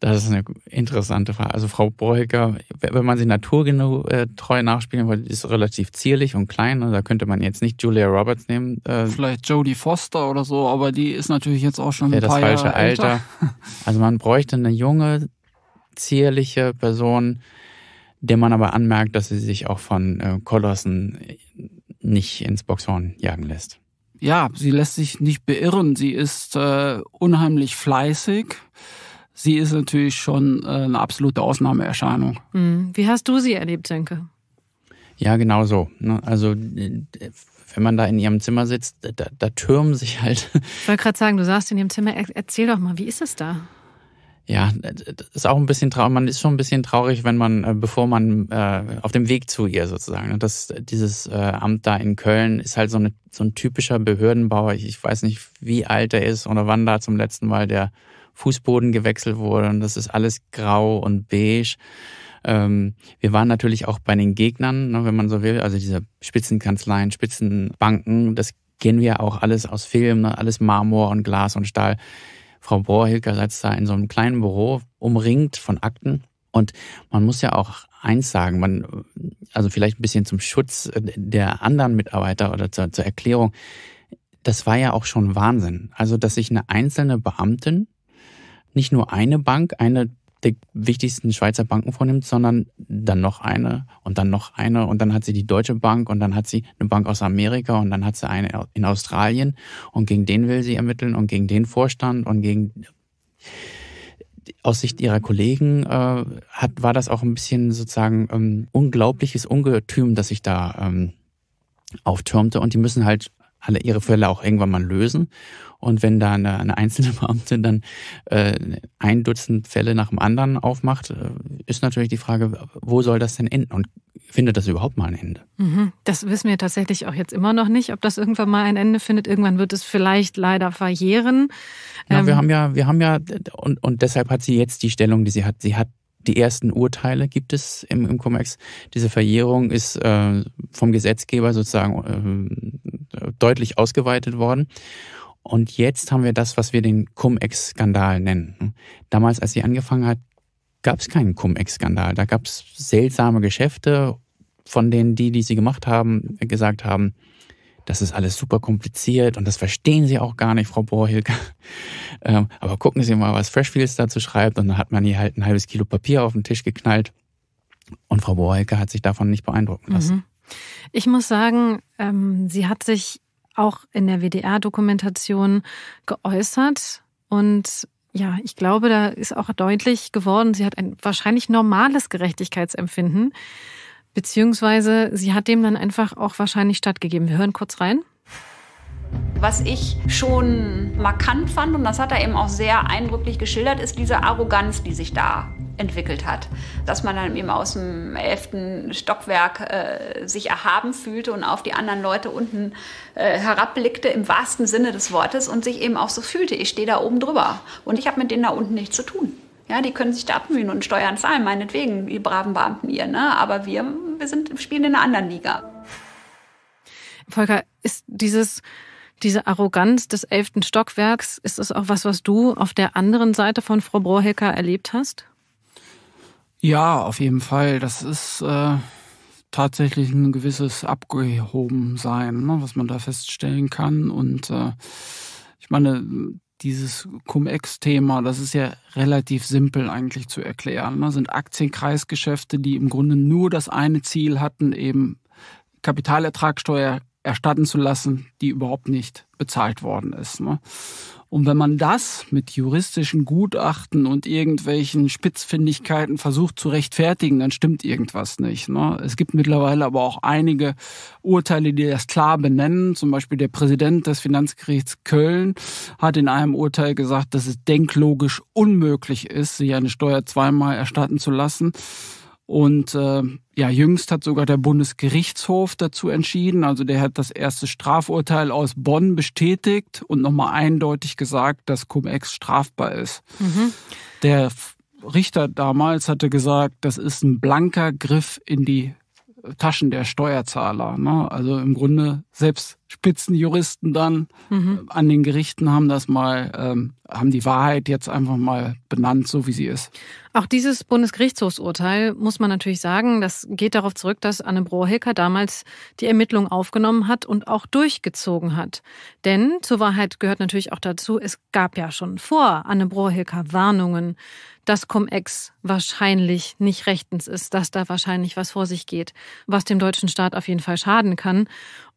[SPEAKER 3] Das ist eine interessante Frage. Also Frau Borhecker, wenn man sie naturgetreu nachspielen will, ist relativ zierlich und klein. Da könnte man jetzt nicht Julia Roberts nehmen.
[SPEAKER 4] Äh, Vielleicht Jodie Foster oder so, aber die ist natürlich jetzt auch schon ein
[SPEAKER 3] paar
[SPEAKER 4] das
[SPEAKER 3] falsche
[SPEAKER 4] Jahre
[SPEAKER 3] Alter. Also man bräuchte eine junge, zierliche Person, der man aber anmerkt, dass sie sich auch von äh, Kolossen nicht ins Boxhorn jagen lässt
[SPEAKER 4] ja, sie lässt sich nicht beirren. Sie ist äh, unheimlich fleißig. Sie ist natürlich schon äh, eine absolute Ausnahmeerscheinung.
[SPEAKER 2] Mhm. Wie hast du sie erlebt, Senke?
[SPEAKER 3] Ja, genau so. Ne? Also wenn man da in ihrem Zimmer sitzt, da, da türmen sich halt.
[SPEAKER 2] Ich wollte gerade sagen, du saßt in ihrem Zimmer. Erzähl doch mal, wie ist es da?
[SPEAKER 3] Ja, das ist auch ein bisschen traurig. Man ist schon ein bisschen traurig, wenn man, äh, bevor man äh, auf dem Weg zu ihr sozusagen. Ne, das, dieses äh, Amt da in Köln ist halt so, eine, so ein typischer Behördenbauer. Ich, ich weiß nicht, wie alt er ist oder wann da zum letzten Mal der Fußboden gewechselt wurde. Und das ist alles grau und beige. Ähm, wir waren natürlich auch bei den Gegnern, ne, wenn man so will, also diese Spitzenkanzleien, Spitzenbanken, das kennen wir auch alles aus Filmen, ne, alles Marmor und Glas und Stahl. Frau Bohrhilker sitzt da in so einem kleinen Büro, umringt von Akten. Und man muss ja auch eins sagen, man, also vielleicht ein bisschen zum Schutz der anderen Mitarbeiter oder zur, zur Erklärung, das war ja auch schon Wahnsinn. Also, dass sich eine einzelne Beamtin nicht nur eine Bank, eine der wichtigsten Schweizer Banken vornimmt, sondern dann noch eine und dann noch eine. Und dann hat sie die Deutsche Bank und dann hat sie eine Bank aus Amerika und dann hat sie eine in Australien. Und gegen den will sie ermitteln und gegen den Vorstand und gegen aus Sicht ihrer Kollegen äh, hat, war das auch ein bisschen sozusagen ähm, unglaubliches Ungetüm, das sich da ähm, auftürmte. Und die müssen halt alle ihre Fälle auch irgendwann mal lösen. Und wenn da eine, eine einzelne Beamtin dann äh, ein Dutzend Fälle nach dem anderen aufmacht, äh, ist natürlich die Frage, wo soll das denn enden? Und findet das überhaupt mal ein Ende?
[SPEAKER 2] Mhm. Das wissen wir tatsächlich auch jetzt immer noch nicht, ob das irgendwann mal ein Ende findet. Irgendwann wird es vielleicht leider verjähren.
[SPEAKER 3] Ja, ähm, wir haben ja, wir haben ja, und, und deshalb hat sie jetzt die Stellung, die sie hat. Sie hat die ersten Urteile gibt es im, im Cum-Ex. Diese Verjährung ist äh, vom Gesetzgeber sozusagen äh, deutlich ausgeweitet worden. Und jetzt haben wir das, was wir den Cum-Ex-Skandal nennen. Damals, als sie angefangen hat, gab es keinen Cum-Ex-Skandal. Da gab es seltsame Geschäfte, von denen die, die sie gemacht haben, gesagt haben, das ist alles super kompliziert und das verstehen Sie auch gar nicht, Frau Bohrhilke. Ähm, aber gucken Sie mal, was Freshfields dazu schreibt. Und dann hat man ihr halt ein halbes Kilo Papier auf den Tisch geknallt. Und Frau Bohrhilke hat sich davon nicht beeindrucken lassen. Mhm.
[SPEAKER 2] Ich muss sagen, ähm, sie hat sich auch in der WDR-Dokumentation geäußert und ja, ich glaube, da ist auch deutlich geworden, sie hat ein wahrscheinlich normales Gerechtigkeitsempfinden. Beziehungsweise sie hat dem dann einfach auch wahrscheinlich stattgegeben. Wir hören kurz rein.
[SPEAKER 1] Was ich schon markant fand, und das hat er eben auch sehr eindrücklich geschildert, ist diese Arroganz, die sich da entwickelt hat. Dass man dann eben aus dem elften Stockwerk äh, sich erhaben fühlte und auf die anderen Leute unten äh, herabblickte, im wahrsten Sinne des Wortes, und sich eben auch so fühlte, ich stehe da oben drüber und ich habe mit denen da unten nichts zu tun. Ja, die können sich da abmühen und Steuern zahlen, meinetwegen, die braven Beamten ihr. Ne? Aber wir, wir sind, spielen in einer anderen Liga.
[SPEAKER 2] Volker, ist dieses, diese Arroganz des elften Stockwerks, ist das auch was, was du auf der anderen Seite von Frau Brohecker erlebt hast?
[SPEAKER 4] Ja, auf jeden Fall. Das ist äh, tatsächlich ein gewisses Abgehobensein, ne, was man da feststellen kann. Und äh, ich meine, dieses Cum-Ex-Thema, das ist ja relativ simpel eigentlich zu erklären. Das ne? sind Aktienkreisgeschäfte, die im Grunde nur das eine Ziel hatten, eben Kapitalertragssteuer erstatten zu lassen, die überhaupt nicht bezahlt worden ist. Ne? Und wenn man das mit juristischen Gutachten und irgendwelchen Spitzfindigkeiten versucht zu rechtfertigen, dann stimmt irgendwas nicht. Ne? Es gibt mittlerweile aber auch einige Urteile, die das klar benennen. Zum Beispiel der Präsident des Finanzgerichts Köln hat in einem Urteil gesagt, dass es denklogisch unmöglich ist, sich eine Steuer zweimal erstatten zu lassen. Und äh, ja, jüngst hat sogar der Bundesgerichtshof dazu entschieden. Also der hat das erste Strafurteil aus Bonn bestätigt und nochmal eindeutig gesagt, dass Cum-Ex strafbar ist. Mhm. Der Richter damals hatte gesagt, das ist ein blanker Griff in die Taschen der Steuerzahler. Ne? Also im Grunde selbst Spitzenjuristen dann mhm. an den Gerichten haben das mal, ähm, haben die Wahrheit jetzt einfach mal benannt, so wie sie ist.
[SPEAKER 2] Auch dieses Bundesgerichtshofsurteil muss man natürlich sagen, das geht darauf zurück, dass Anne Brohilker damals die Ermittlung aufgenommen hat und auch durchgezogen hat. Denn zur Wahrheit gehört natürlich auch dazu, es gab ja schon vor Anne Brohilker Warnungen, dass Cum-Ex wahrscheinlich nicht rechtens ist, dass da wahrscheinlich was vor sich geht, was dem deutschen Staat auf jeden Fall schaden kann.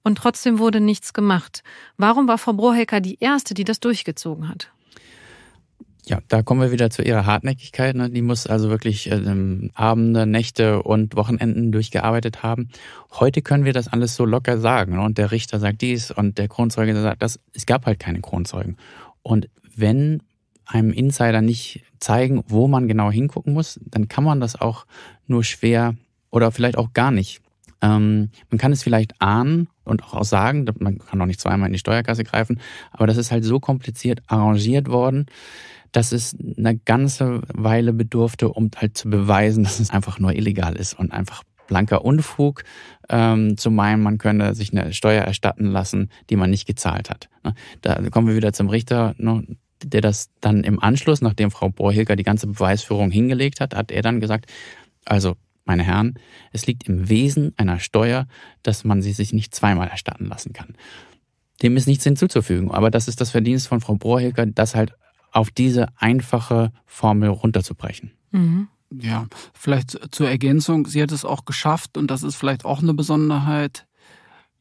[SPEAKER 2] Und trotzdem wurde nichts gemacht. Warum war Frau Brohecker die Erste, die das durchgezogen hat?
[SPEAKER 3] Ja, da kommen wir wieder zu ihrer Hartnäckigkeit. Ne? Die muss also wirklich äh, Abende, Nächte und Wochenenden durchgearbeitet haben. Heute können wir das alles so locker sagen. Ne? Und der Richter sagt dies und der Kronzeuge sagt das. Es gab halt keine Kronzeugen. Und wenn einem Insider nicht zeigen, wo man genau hingucken muss, dann kann man das auch nur schwer oder vielleicht auch gar nicht. Ähm, man kann es vielleicht ahnen, und auch sagen, man kann auch nicht zweimal in die Steuerkasse greifen, aber das ist halt so kompliziert arrangiert worden, dass es eine ganze Weile bedurfte, um halt zu beweisen, dass es einfach nur illegal ist und einfach blanker Unfug, ähm, zu meinen, man könne sich eine Steuer erstatten lassen, die man nicht gezahlt hat. Ne? Da kommen wir wieder zum Richter, ne? der das dann im Anschluss, nachdem Frau Borhilker die ganze Beweisführung hingelegt hat, hat er dann gesagt, also meine Herren, es liegt im Wesen einer Steuer, dass man sie sich nicht zweimal erstatten lassen kann. Dem ist nichts hinzuzufügen, aber das ist das Verdienst von Frau Borhilker, das halt auf diese einfache Formel runterzubrechen.
[SPEAKER 4] Mhm. Ja, vielleicht zur Ergänzung, sie hat es auch geschafft, und das ist vielleicht auch eine Besonderheit,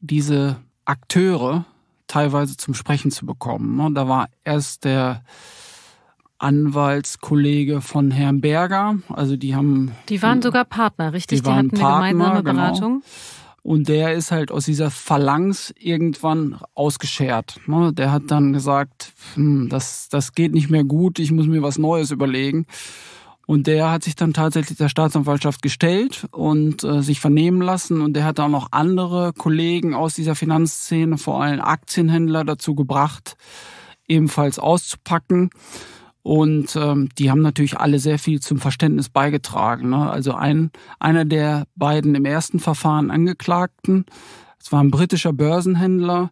[SPEAKER 4] diese Akteure teilweise zum Sprechen zu bekommen. Da war erst der Anwaltskollege von Herrn Berger, also die haben.
[SPEAKER 2] Die waren sogar Partner, richtig?
[SPEAKER 4] Die, die hatten Partner, eine gemeinsame
[SPEAKER 2] genau. Beratung. Genau.
[SPEAKER 4] Und der ist halt aus dieser Phalanx irgendwann ausgeschert. Ne? Der hat dann gesagt, hm, das, das geht nicht mehr gut, ich muss mir was Neues überlegen. Und der hat sich dann tatsächlich der Staatsanwaltschaft gestellt und äh, sich vernehmen lassen. Und der hat auch noch andere Kollegen aus dieser Finanzszene, vor allem Aktienhändler, dazu gebracht, ebenfalls auszupacken. Und ähm, die haben natürlich alle sehr viel zum Verständnis beigetragen. Ne? Also ein, einer der beiden im ersten Verfahren Angeklagten, es war ein britischer Börsenhändler,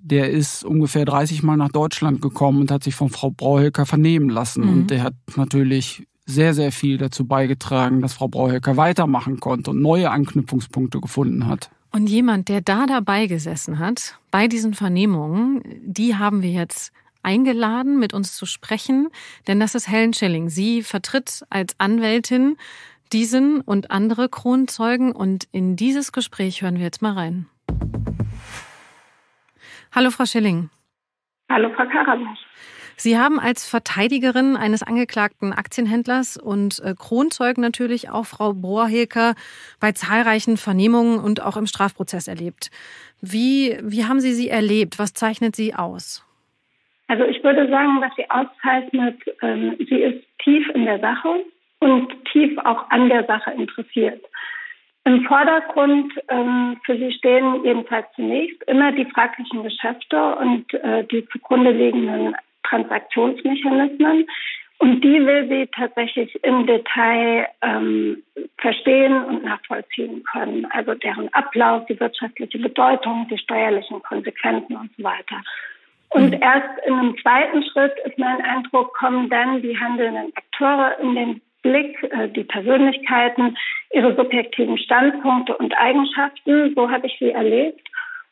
[SPEAKER 4] der ist ungefähr 30 Mal nach Deutschland gekommen und hat sich von Frau Brauhilker vernehmen lassen. Mhm. Und der hat natürlich sehr, sehr viel dazu beigetragen, dass Frau Brauhöcker weitermachen konnte und neue Anknüpfungspunkte gefunden hat.
[SPEAKER 2] Und jemand, der da dabei gesessen hat, bei diesen Vernehmungen, die haben wir jetzt eingeladen, mit uns zu sprechen, denn das ist Helen Schilling. Sie vertritt als Anwältin diesen und andere Kronzeugen und in dieses Gespräch hören wir jetzt mal rein. Hallo, Frau Schilling.
[SPEAKER 6] Hallo, Frau Karabach.
[SPEAKER 2] Sie haben als Verteidigerin eines angeklagten Aktienhändlers und äh, Kronzeugen natürlich auch Frau Brohrheker bei zahlreichen Vernehmungen und auch im Strafprozess erlebt. Wie, wie haben Sie sie erlebt? Was zeichnet sie aus?
[SPEAKER 6] Also ich würde sagen, was sie auszeichnet, ähm, sie ist tief in der Sache und tief auch an der Sache interessiert. Im Vordergrund ähm, für sie stehen jedenfalls zunächst immer die fraglichen Geschäfte und äh, die zugrunde liegenden Transaktionsmechanismen. Und die will sie tatsächlich im Detail ähm, verstehen und nachvollziehen können. Also deren Ablauf, die wirtschaftliche Bedeutung, die steuerlichen Konsequenzen und so weiter. Und erst in einem zweiten Schritt ist mein Eindruck, kommen dann die handelnden Akteure in den Blick, äh, die Persönlichkeiten, ihre subjektiven Standpunkte und Eigenschaften. So habe ich sie erlebt.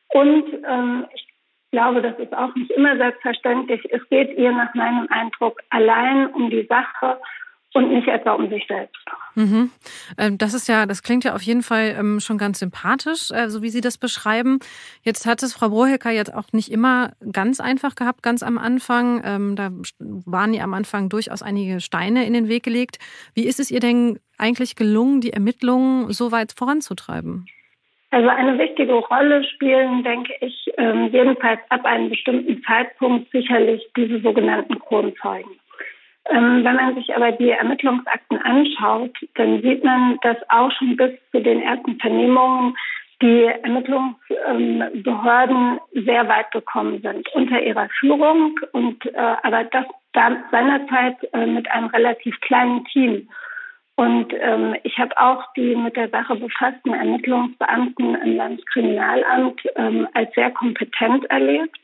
[SPEAKER 6] Und ähm, ich glaube, das ist auch nicht immer selbstverständlich. Es geht ihr nach meinem Eindruck allein um die Sache und nicht etwa um sich selbst.
[SPEAKER 2] Mhm. Ähm, das ist ja, das klingt ja auf jeden Fall ähm, schon ganz sympathisch, äh, so wie Sie das beschreiben. Jetzt hat es Frau Brohecker jetzt auch nicht immer ganz einfach gehabt, ganz am Anfang. Ähm, da waren ihr am Anfang durchaus einige Steine in den Weg gelegt. Wie ist es ihr denn eigentlich gelungen, die Ermittlungen so weit voranzutreiben?
[SPEAKER 6] Also eine wichtige Rolle spielen, denke ich, jedenfalls ab einem bestimmten Zeitpunkt sicherlich diese sogenannten Kronzeugen. Ähm, wenn man sich aber die Ermittlungsakten anschaut, dann sieht man, dass auch schon bis zu den ersten Vernehmungen die Ermittlungsbehörden sehr weit gekommen sind unter ihrer Führung und äh, aber das da seinerzeit äh, mit einem relativ kleinen Team. Und ähm, ich habe auch die mit der Sache befassten Ermittlungsbeamten im Landeskriminalamt ähm, als sehr kompetent erlebt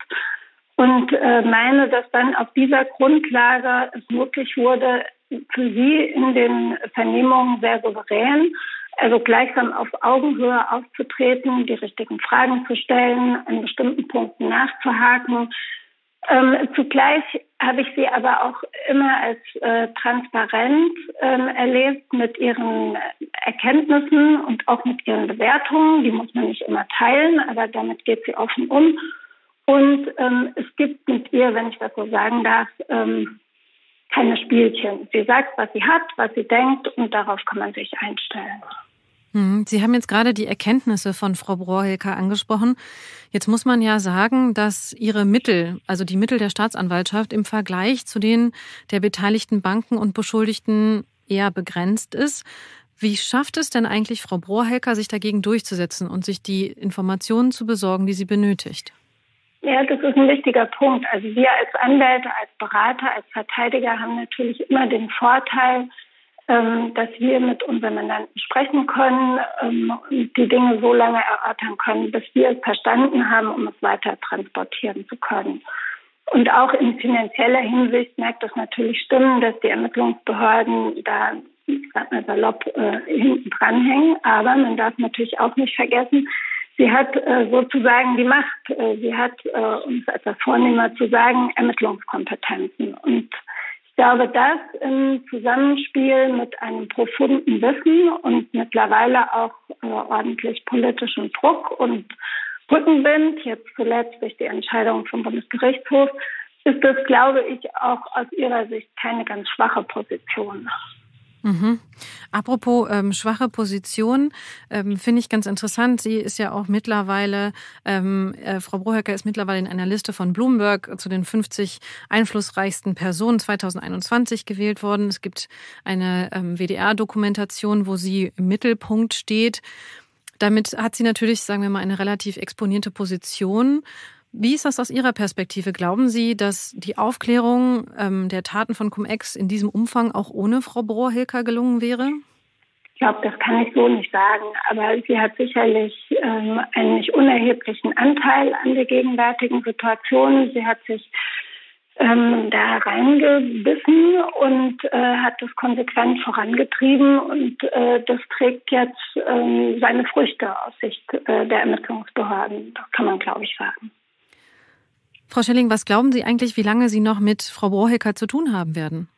[SPEAKER 6] und äh, meine, dass dann auf dieser Grundlage es möglich wurde, für sie in den Vernehmungen sehr souverän, also gleichsam auf Augenhöhe aufzutreten, die richtigen Fragen zu stellen, an bestimmten Punkten nachzuhaken, ähm, zugleich habe ich sie aber auch immer als äh, transparent ähm, erlebt mit ihren Erkenntnissen und auch mit ihren Bewertungen. Die muss man nicht immer teilen, aber damit geht sie offen um. Und ähm, es gibt mit ihr, wenn ich das so sagen darf, ähm, keine Spielchen. Sie sagt, was sie hat, was sie denkt und darauf kann man sich einstellen.
[SPEAKER 2] Hm, sie haben jetzt gerade die Erkenntnisse von Frau Brohilker angesprochen. Jetzt muss man ja sagen, dass Ihre Mittel, also die Mittel der Staatsanwaltschaft im Vergleich zu denen der beteiligten Banken und Beschuldigten eher begrenzt ist. Wie schafft es denn eigentlich Frau Brohrhelker, sich dagegen durchzusetzen und sich die Informationen zu besorgen, die sie benötigt?
[SPEAKER 6] Ja, das ist ein wichtiger Punkt. Also wir als Anwälte, als Berater, als Verteidiger haben natürlich immer den Vorteil, ähm, dass wir mit unseren Mandanten sprechen können ähm, und die Dinge so lange erörtern können, bis wir es verstanden haben, um es weiter transportieren zu können. Und auch in finanzieller Hinsicht merkt das natürlich stimmen, dass die Ermittlungsbehörden da ich sag mal salopp, äh, hinten dranhängen. Aber man darf natürlich auch nicht vergessen, sie hat äh, sozusagen die Macht. Äh, sie hat, äh, um es etwas vornehmer zu sagen, Ermittlungskompetenzen. Und ich glaube, das im Zusammenspiel mit einem profunden Wissen und mittlerweile auch äh, ordentlich politischem Druck und Rückenwind, jetzt zuletzt durch die Entscheidung vom Bundesgerichtshof, ist das, glaube ich, auch aus ihrer Sicht keine ganz schwache Position.
[SPEAKER 2] Mhm. Apropos ähm, schwache Position, ähm, finde ich ganz interessant. Sie ist ja auch mittlerweile, ähm, äh, Frau Brohöcker ist mittlerweile in einer Liste von Bloomberg zu den 50 einflussreichsten Personen 2021 gewählt worden. Es gibt eine ähm, WDR-Dokumentation, wo sie im Mittelpunkt steht. Damit hat sie natürlich, sagen wir mal, eine relativ exponierte Position. Wie ist das aus Ihrer Perspektive? Glauben Sie, dass die Aufklärung ähm, der Taten von Cum-Ex in diesem Umfang auch ohne Frau Brohr-Hilker gelungen wäre?
[SPEAKER 6] Ich glaube, das kann ich so nicht sagen. Aber sie hat sicherlich ähm, einen nicht unerheblichen Anteil an der gegenwärtigen Situation. Sie hat sich ähm, da reingebissen und äh, hat das konsequent vorangetrieben und äh, das trägt jetzt ähm, seine Früchte aus Sicht äh, der Ermittlungsbehörden. Das kann man, glaube ich, sagen.
[SPEAKER 2] Frau Schelling, was glauben Sie eigentlich, wie lange Sie noch mit Frau Brohecker zu tun haben werden?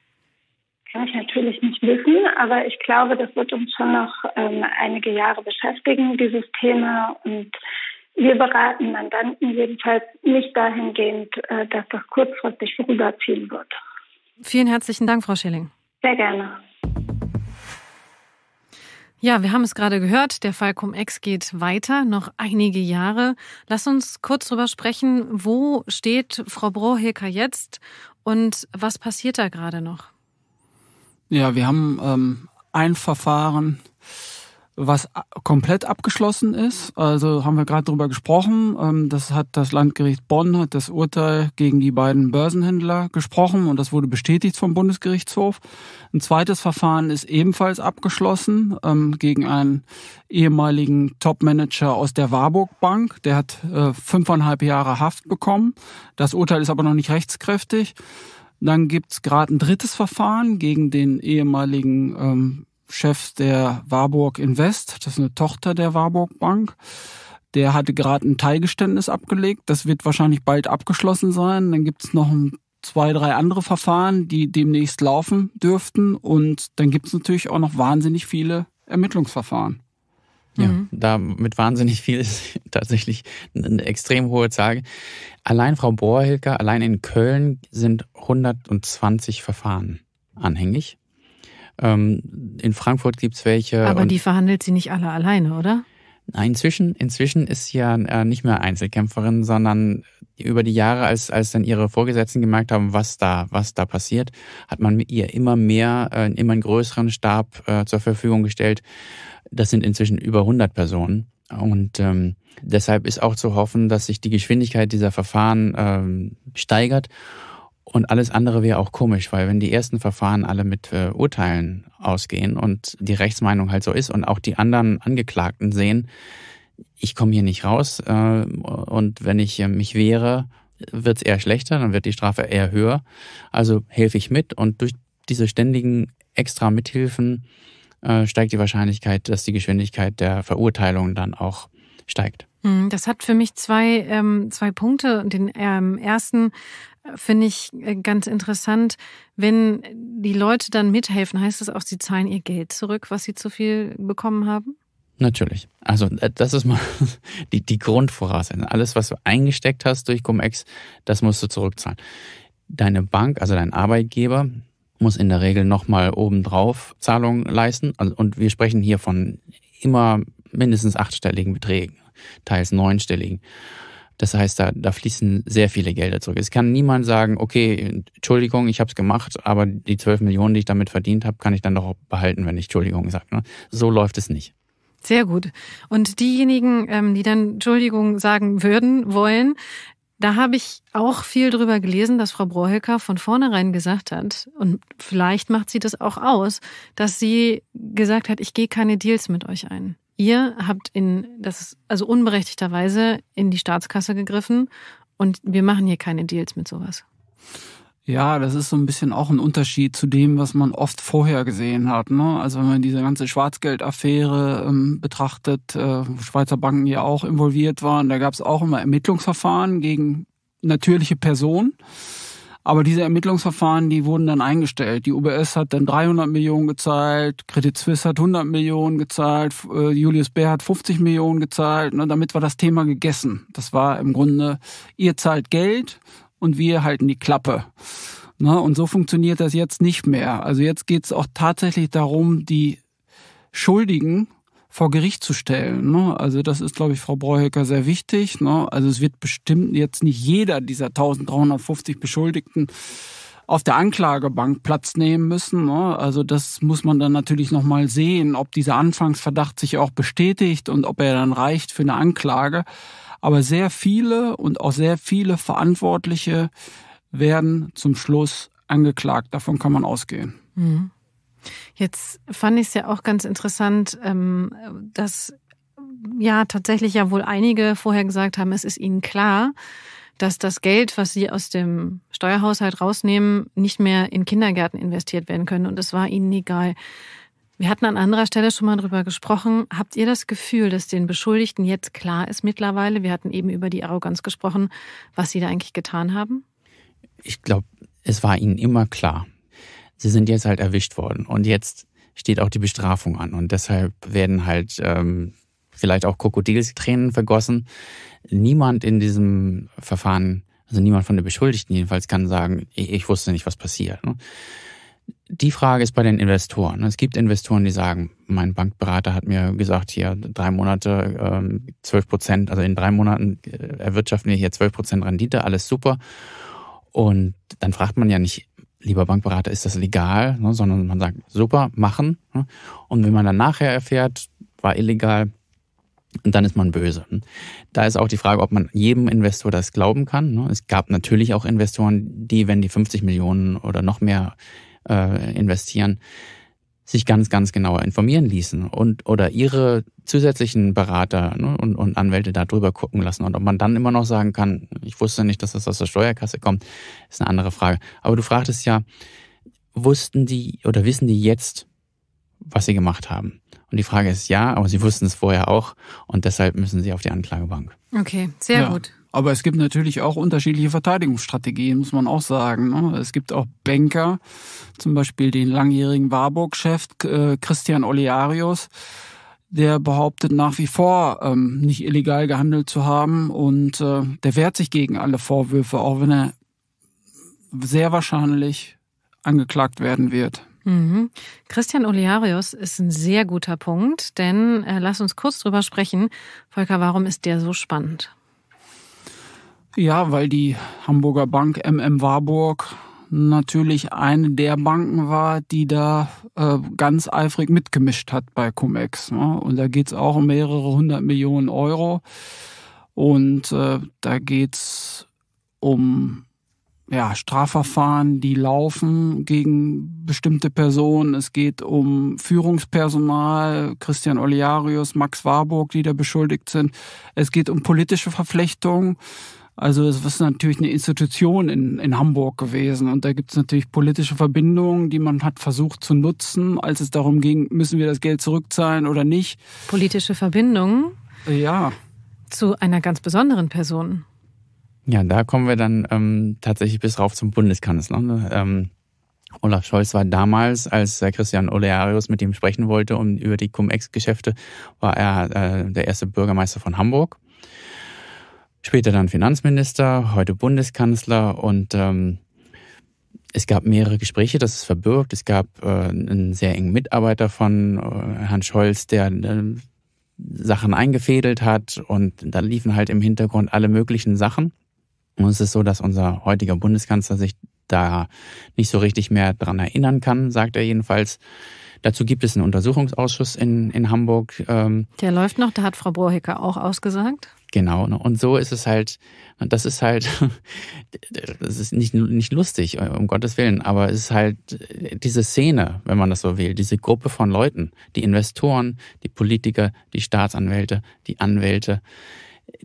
[SPEAKER 6] Kann ich natürlich nicht wissen, aber ich glaube, das wird uns schon noch ähm, einige Jahre beschäftigen, dieses Thema. Und wir beraten Mandanten jedenfalls nicht dahingehend, äh, dass das kurzfristig vorüberziehen wird.
[SPEAKER 2] Vielen herzlichen Dank, Frau Schilling.
[SPEAKER 6] Sehr gerne.
[SPEAKER 2] Ja, wir haben es gerade gehört, der Fall Cum-Ex geht weiter, noch einige Jahre. Lass uns kurz drüber sprechen, wo steht Frau Broheker jetzt und was passiert da gerade noch?
[SPEAKER 4] Ja, wir haben ähm, ein Verfahren was komplett abgeschlossen ist. Also haben wir gerade darüber gesprochen. Ähm, das hat das Landgericht Bonn hat das Urteil gegen die beiden Börsenhändler gesprochen und das wurde bestätigt vom Bundesgerichtshof. Ein zweites Verfahren ist ebenfalls abgeschlossen ähm, gegen einen ehemaligen Topmanager aus der Warburg Bank. Der hat äh, fünfeinhalb Jahre Haft bekommen. Das Urteil ist aber noch nicht rechtskräftig. Dann gibt's gerade ein drittes Verfahren gegen den ehemaligen ähm, Chef der Warburg Invest, das ist eine Tochter der Warburg Bank. Der hatte gerade ein Teilgeständnis abgelegt. Das wird wahrscheinlich bald abgeschlossen sein. Dann gibt es noch ein, zwei, drei andere Verfahren, die demnächst laufen dürften. Und dann gibt es natürlich auch noch wahnsinnig viele Ermittlungsverfahren.
[SPEAKER 3] Ja, mhm. da mit wahnsinnig viel ist tatsächlich eine extrem hohe Zahl. Allein Frau Bohrhilker, allein in Köln sind 120 Verfahren anhängig. Ähm, in Frankfurt gibt's welche.
[SPEAKER 2] Aber die verhandelt sie nicht alle alleine, oder?
[SPEAKER 3] Inzwischen, inzwischen ist sie ja äh, nicht mehr Einzelkämpferin, sondern über die Jahre, als, als dann ihre Vorgesetzten gemerkt haben, was da, was da passiert, hat man ihr immer mehr, äh, immer einen größeren Stab äh, zur Verfügung gestellt. Das sind inzwischen über 100 Personen. Und ähm, deshalb ist auch zu hoffen, dass sich die Geschwindigkeit dieser Verfahren ähm, steigert und alles andere wäre auch komisch, weil wenn die ersten Verfahren alle mit äh, Urteilen ausgehen und die Rechtsmeinung halt so ist und auch die anderen Angeklagten sehen, ich komme hier nicht raus äh, und wenn ich äh, mich wehre, wird es eher schlechter, dann wird die Strafe eher höher. Also helfe ich mit und durch diese ständigen extra Mithilfen äh, steigt die Wahrscheinlichkeit, dass die Geschwindigkeit der Verurteilung dann auch steigt.
[SPEAKER 2] Hm, das hat für mich zwei, ähm, zwei Punkte. Den ähm, ersten finde ich äh, ganz interessant. Wenn die Leute dann mithelfen, heißt das auch, sie zahlen ihr Geld zurück, was sie zu viel bekommen haben?
[SPEAKER 3] Natürlich. Also äh, das ist mal die, die Grundvoraussetzung. Alles, was du eingesteckt hast durch Cum-Ex, das musst du zurückzahlen. Deine Bank, also dein Arbeitgeber, muss in der Regel nochmal obendrauf Zahlungen leisten. Also, und wir sprechen hier von immer mindestens achtstelligen Beträgen, teils neunstelligen. Das heißt, da, da fließen sehr viele Gelder zurück. Es kann niemand sagen, okay, Entschuldigung, ich habe es gemacht, aber die 12 Millionen, die ich damit verdient habe, kann ich dann doch behalten, wenn ich Entschuldigung sage. Ne? So läuft es nicht.
[SPEAKER 2] Sehr gut. Und diejenigen, ähm, die dann Entschuldigung sagen würden, wollen, da habe ich auch viel drüber gelesen, dass Frau Brohelker von vornherein gesagt hat, und vielleicht macht sie das auch aus, dass sie gesagt hat, ich gehe keine Deals mit euch ein. Ihr habt in, das also unberechtigterweise in die Staatskasse gegriffen und wir machen hier keine Deals mit sowas.
[SPEAKER 4] Ja, das ist so ein bisschen auch ein Unterschied zu dem, was man oft vorher gesehen hat. Ne? Also wenn man diese ganze Schwarzgeldaffäre ähm, betrachtet, äh, Schweizer Banken ja auch involviert waren, da gab es auch immer Ermittlungsverfahren gegen natürliche Personen. Aber diese Ermittlungsverfahren, die wurden dann eingestellt. Die UBS hat dann 300 Millionen gezahlt, Credit Suisse hat 100 Millionen gezahlt, äh, Julius Bär hat 50 Millionen gezahlt. Ne? Damit war das Thema gegessen. Das war im Grunde, ihr zahlt Geld und wir halten die Klappe. Ne? Und so funktioniert das jetzt nicht mehr. Also jetzt geht es auch tatsächlich darum, die Schuldigen vor Gericht zu stellen. Ne? Also das ist, glaube ich, Frau Breuhecker sehr wichtig. Ne? Also es wird bestimmt jetzt nicht jeder dieser 1350 Beschuldigten auf der Anklagebank Platz nehmen müssen. Ne? Also das muss man dann natürlich nochmal sehen, ob dieser Anfangsverdacht sich auch bestätigt und ob er dann reicht für eine Anklage. Aber sehr viele und auch sehr viele Verantwortliche werden zum Schluss angeklagt. Davon kann man ausgehen.
[SPEAKER 2] Mhm. Jetzt fand ich es ja auch ganz interessant, ähm, dass ja tatsächlich ja wohl einige vorher gesagt haben, es ist ihnen klar, dass das Geld, was sie aus dem Steuerhaushalt rausnehmen, nicht mehr in Kindergärten investiert werden können. Und es war ihnen egal. Wir hatten an anderer Stelle schon mal drüber gesprochen. Habt ihr das Gefühl, dass den Beschuldigten jetzt klar ist mittlerweile? Wir hatten eben über die Arroganz gesprochen, was sie da eigentlich getan haben.
[SPEAKER 3] Ich glaube, es war ihnen immer klar. Sie sind jetzt halt erwischt worden und jetzt steht auch die Bestrafung an und deshalb werden halt ähm, vielleicht auch Krokodilstränen vergossen. Niemand in diesem Verfahren, also niemand von den Beschuldigten jedenfalls, kann sagen, ich wusste nicht, was passiert. Ne? die Frage ist bei den Investoren. Es gibt Investoren, die sagen, mein Bankberater hat mir gesagt, hier drei Monate, ähm, zwölf Prozent, also in drei Monaten äh, erwirtschaften wir hier zwölf Prozent Rendite, alles super. Und dann fragt man ja nicht, lieber Bankberater, ist das legal, ne, sondern man sagt, super, machen. Ne? Und wenn man dann nachher erfährt, war illegal, dann ist man böse. Da ist auch die Frage, ob man jedem Investor das glauben kann. Ne? Es gab natürlich auch Investoren, die, wenn die 50 Millionen oder noch mehr äh, investieren, sich ganz, ganz genauer informieren ließen und oder ihre zusätzlichen Berater ne, und, und Anwälte da drüber gucken lassen. Und ob man dann immer noch sagen kann, ich wusste nicht, dass das aus der Steuerkasse kommt, ist eine andere Frage. Aber du fragtest ja, wussten die oder wissen die jetzt, was sie gemacht haben? Und die Frage ist ja, aber sie wussten es vorher auch und deshalb müssen sie auf die Anklagebank.
[SPEAKER 2] Okay, sehr ja. gut.
[SPEAKER 4] Aber es gibt natürlich auch unterschiedliche Verteidigungsstrategien, muss man auch sagen. Ne? Es gibt auch Banker, zum Beispiel den langjährigen Warburg-Chef äh, Christian Olearius, der behauptet nach wie vor ähm, nicht illegal gehandelt zu haben und äh, der wehrt sich gegen alle Vorwürfe, auch wenn er sehr wahrscheinlich angeklagt werden wird.
[SPEAKER 2] Mhm. Christian Olearius ist ein sehr guter Punkt, denn äh, lass uns kurz drüber sprechen. Volker, warum ist der so spannend?
[SPEAKER 4] Ja, weil die Hamburger Bank MM Warburg natürlich eine der Banken war, die da äh, ganz eifrig mitgemischt hat bei Cum-Ex. Ne? Und da geht's auch um mehrere hundert Millionen Euro. Und äh, da geht's um ja, Strafverfahren, die laufen gegen bestimmte Personen. Es geht um Führungspersonal, Christian Oliarius, Max Warburg, die da beschuldigt sind. Es geht um politische Verflechtungen. Also es ist natürlich eine Institution in, in Hamburg gewesen und da gibt es natürlich politische Verbindungen, die man hat versucht zu nutzen, als es darum ging, müssen wir das Geld zurückzahlen oder nicht.
[SPEAKER 2] Politische Verbindungen?
[SPEAKER 4] Ja.
[SPEAKER 2] Zu einer ganz besonderen Person.
[SPEAKER 3] Ja, da kommen wir dann ähm, tatsächlich bis rauf zum Bundeskanzler. Ne? Ähm, Olaf Scholz war damals, als Christian Olearius mit ihm sprechen wollte um, über die Cum-Ex-Geschäfte, war er äh, der erste Bürgermeister von Hamburg. Später dann Finanzminister, heute Bundeskanzler und ähm, es gab mehrere Gespräche, das ist verbürgt. Es gab äh, einen sehr engen Mitarbeiter von äh, Herrn Scholz, der äh, Sachen eingefädelt hat und da liefen halt im Hintergrund alle möglichen Sachen. Und es ist so, dass unser heutiger Bundeskanzler sich da nicht so richtig mehr dran erinnern kann, sagt er jedenfalls. Dazu gibt es einen Untersuchungsausschuss in, in Hamburg.
[SPEAKER 2] Ähm, Der läuft noch, da hat Frau Brohecker auch ausgesagt.
[SPEAKER 3] Genau, ne? und so ist es halt, das ist halt, das ist nicht, nicht lustig, um Gottes Willen, aber es ist halt diese Szene, wenn man das so will, diese Gruppe von Leuten, die Investoren, die Politiker, die Staatsanwälte, die Anwälte,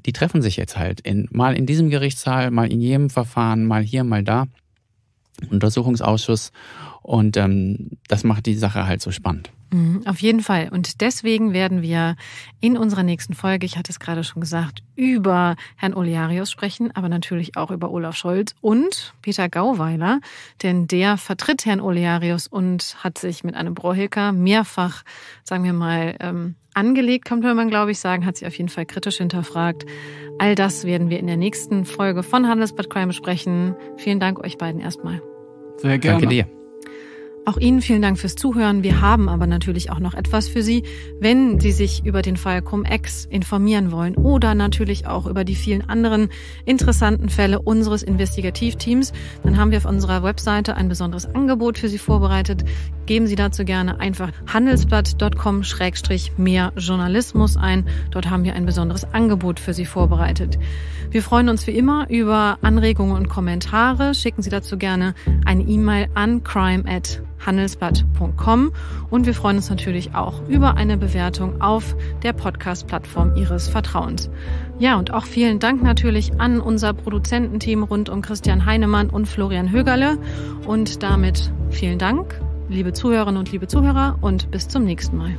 [SPEAKER 3] die treffen sich jetzt halt in, mal in diesem Gerichtssaal, mal in jedem Verfahren, mal hier, mal da. Untersuchungsausschuss und ähm, das macht die Sache halt so spannend.
[SPEAKER 2] Mhm, auf jeden Fall. Und deswegen werden wir in unserer nächsten Folge, ich hatte es gerade schon gesagt, über Herrn Olearius sprechen, aber natürlich auch über Olaf Scholz und Peter Gauweiler, denn der vertritt Herrn Olearius und hat sich mit einem Brohilker mehrfach, sagen wir mal, ähm, angelegt, kommt man, glaube ich, sagen, hat sich auf jeden Fall kritisch hinterfragt. All das werden wir in der nächsten Folge von Handelsbad Crime besprechen. Vielen Dank euch beiden erstmal.
[SPEAKER 4] Sehr gerne.
[SPEAKER 3] Danke dir.
[SPEAKER 2] Auch Ihnen vielen Dank fürs Zuhören. Wir haben aber natürlich auch noch etwas für Sie, wenn Sie sich über den Fall Cum-Ex informieren wollen oder natürlich auch über die vielen anderen interessanten Fälle unseres Investigativteams. Dann haben wir auf unserer Webseite ein besonderes Angebot für Sie vorbereitet. Geben Sie dazu gerne einfach handelsblatt.com-mehr Journalismus ein. Dort haben wir ein besonderes Angebot für Sie vorbereitet. Wir freuen uns wie immer über Anregungen und Kommentare. Schicken Sie dazu gerne eine E-Mail an crime@ handelsblatt.com und wir freuen uns natürlich auch über eine Bewertung auf der Podcast-Plattform Ihres Vertrauens. Ja, und auch vielen Dank natürlich an unser Produzententeam rund um Christian Heinemann und Florian Högerle und damit vielen Dank, liebe Zuhörerinnen und liebe Zuhörer und bis zum nächsten Mal.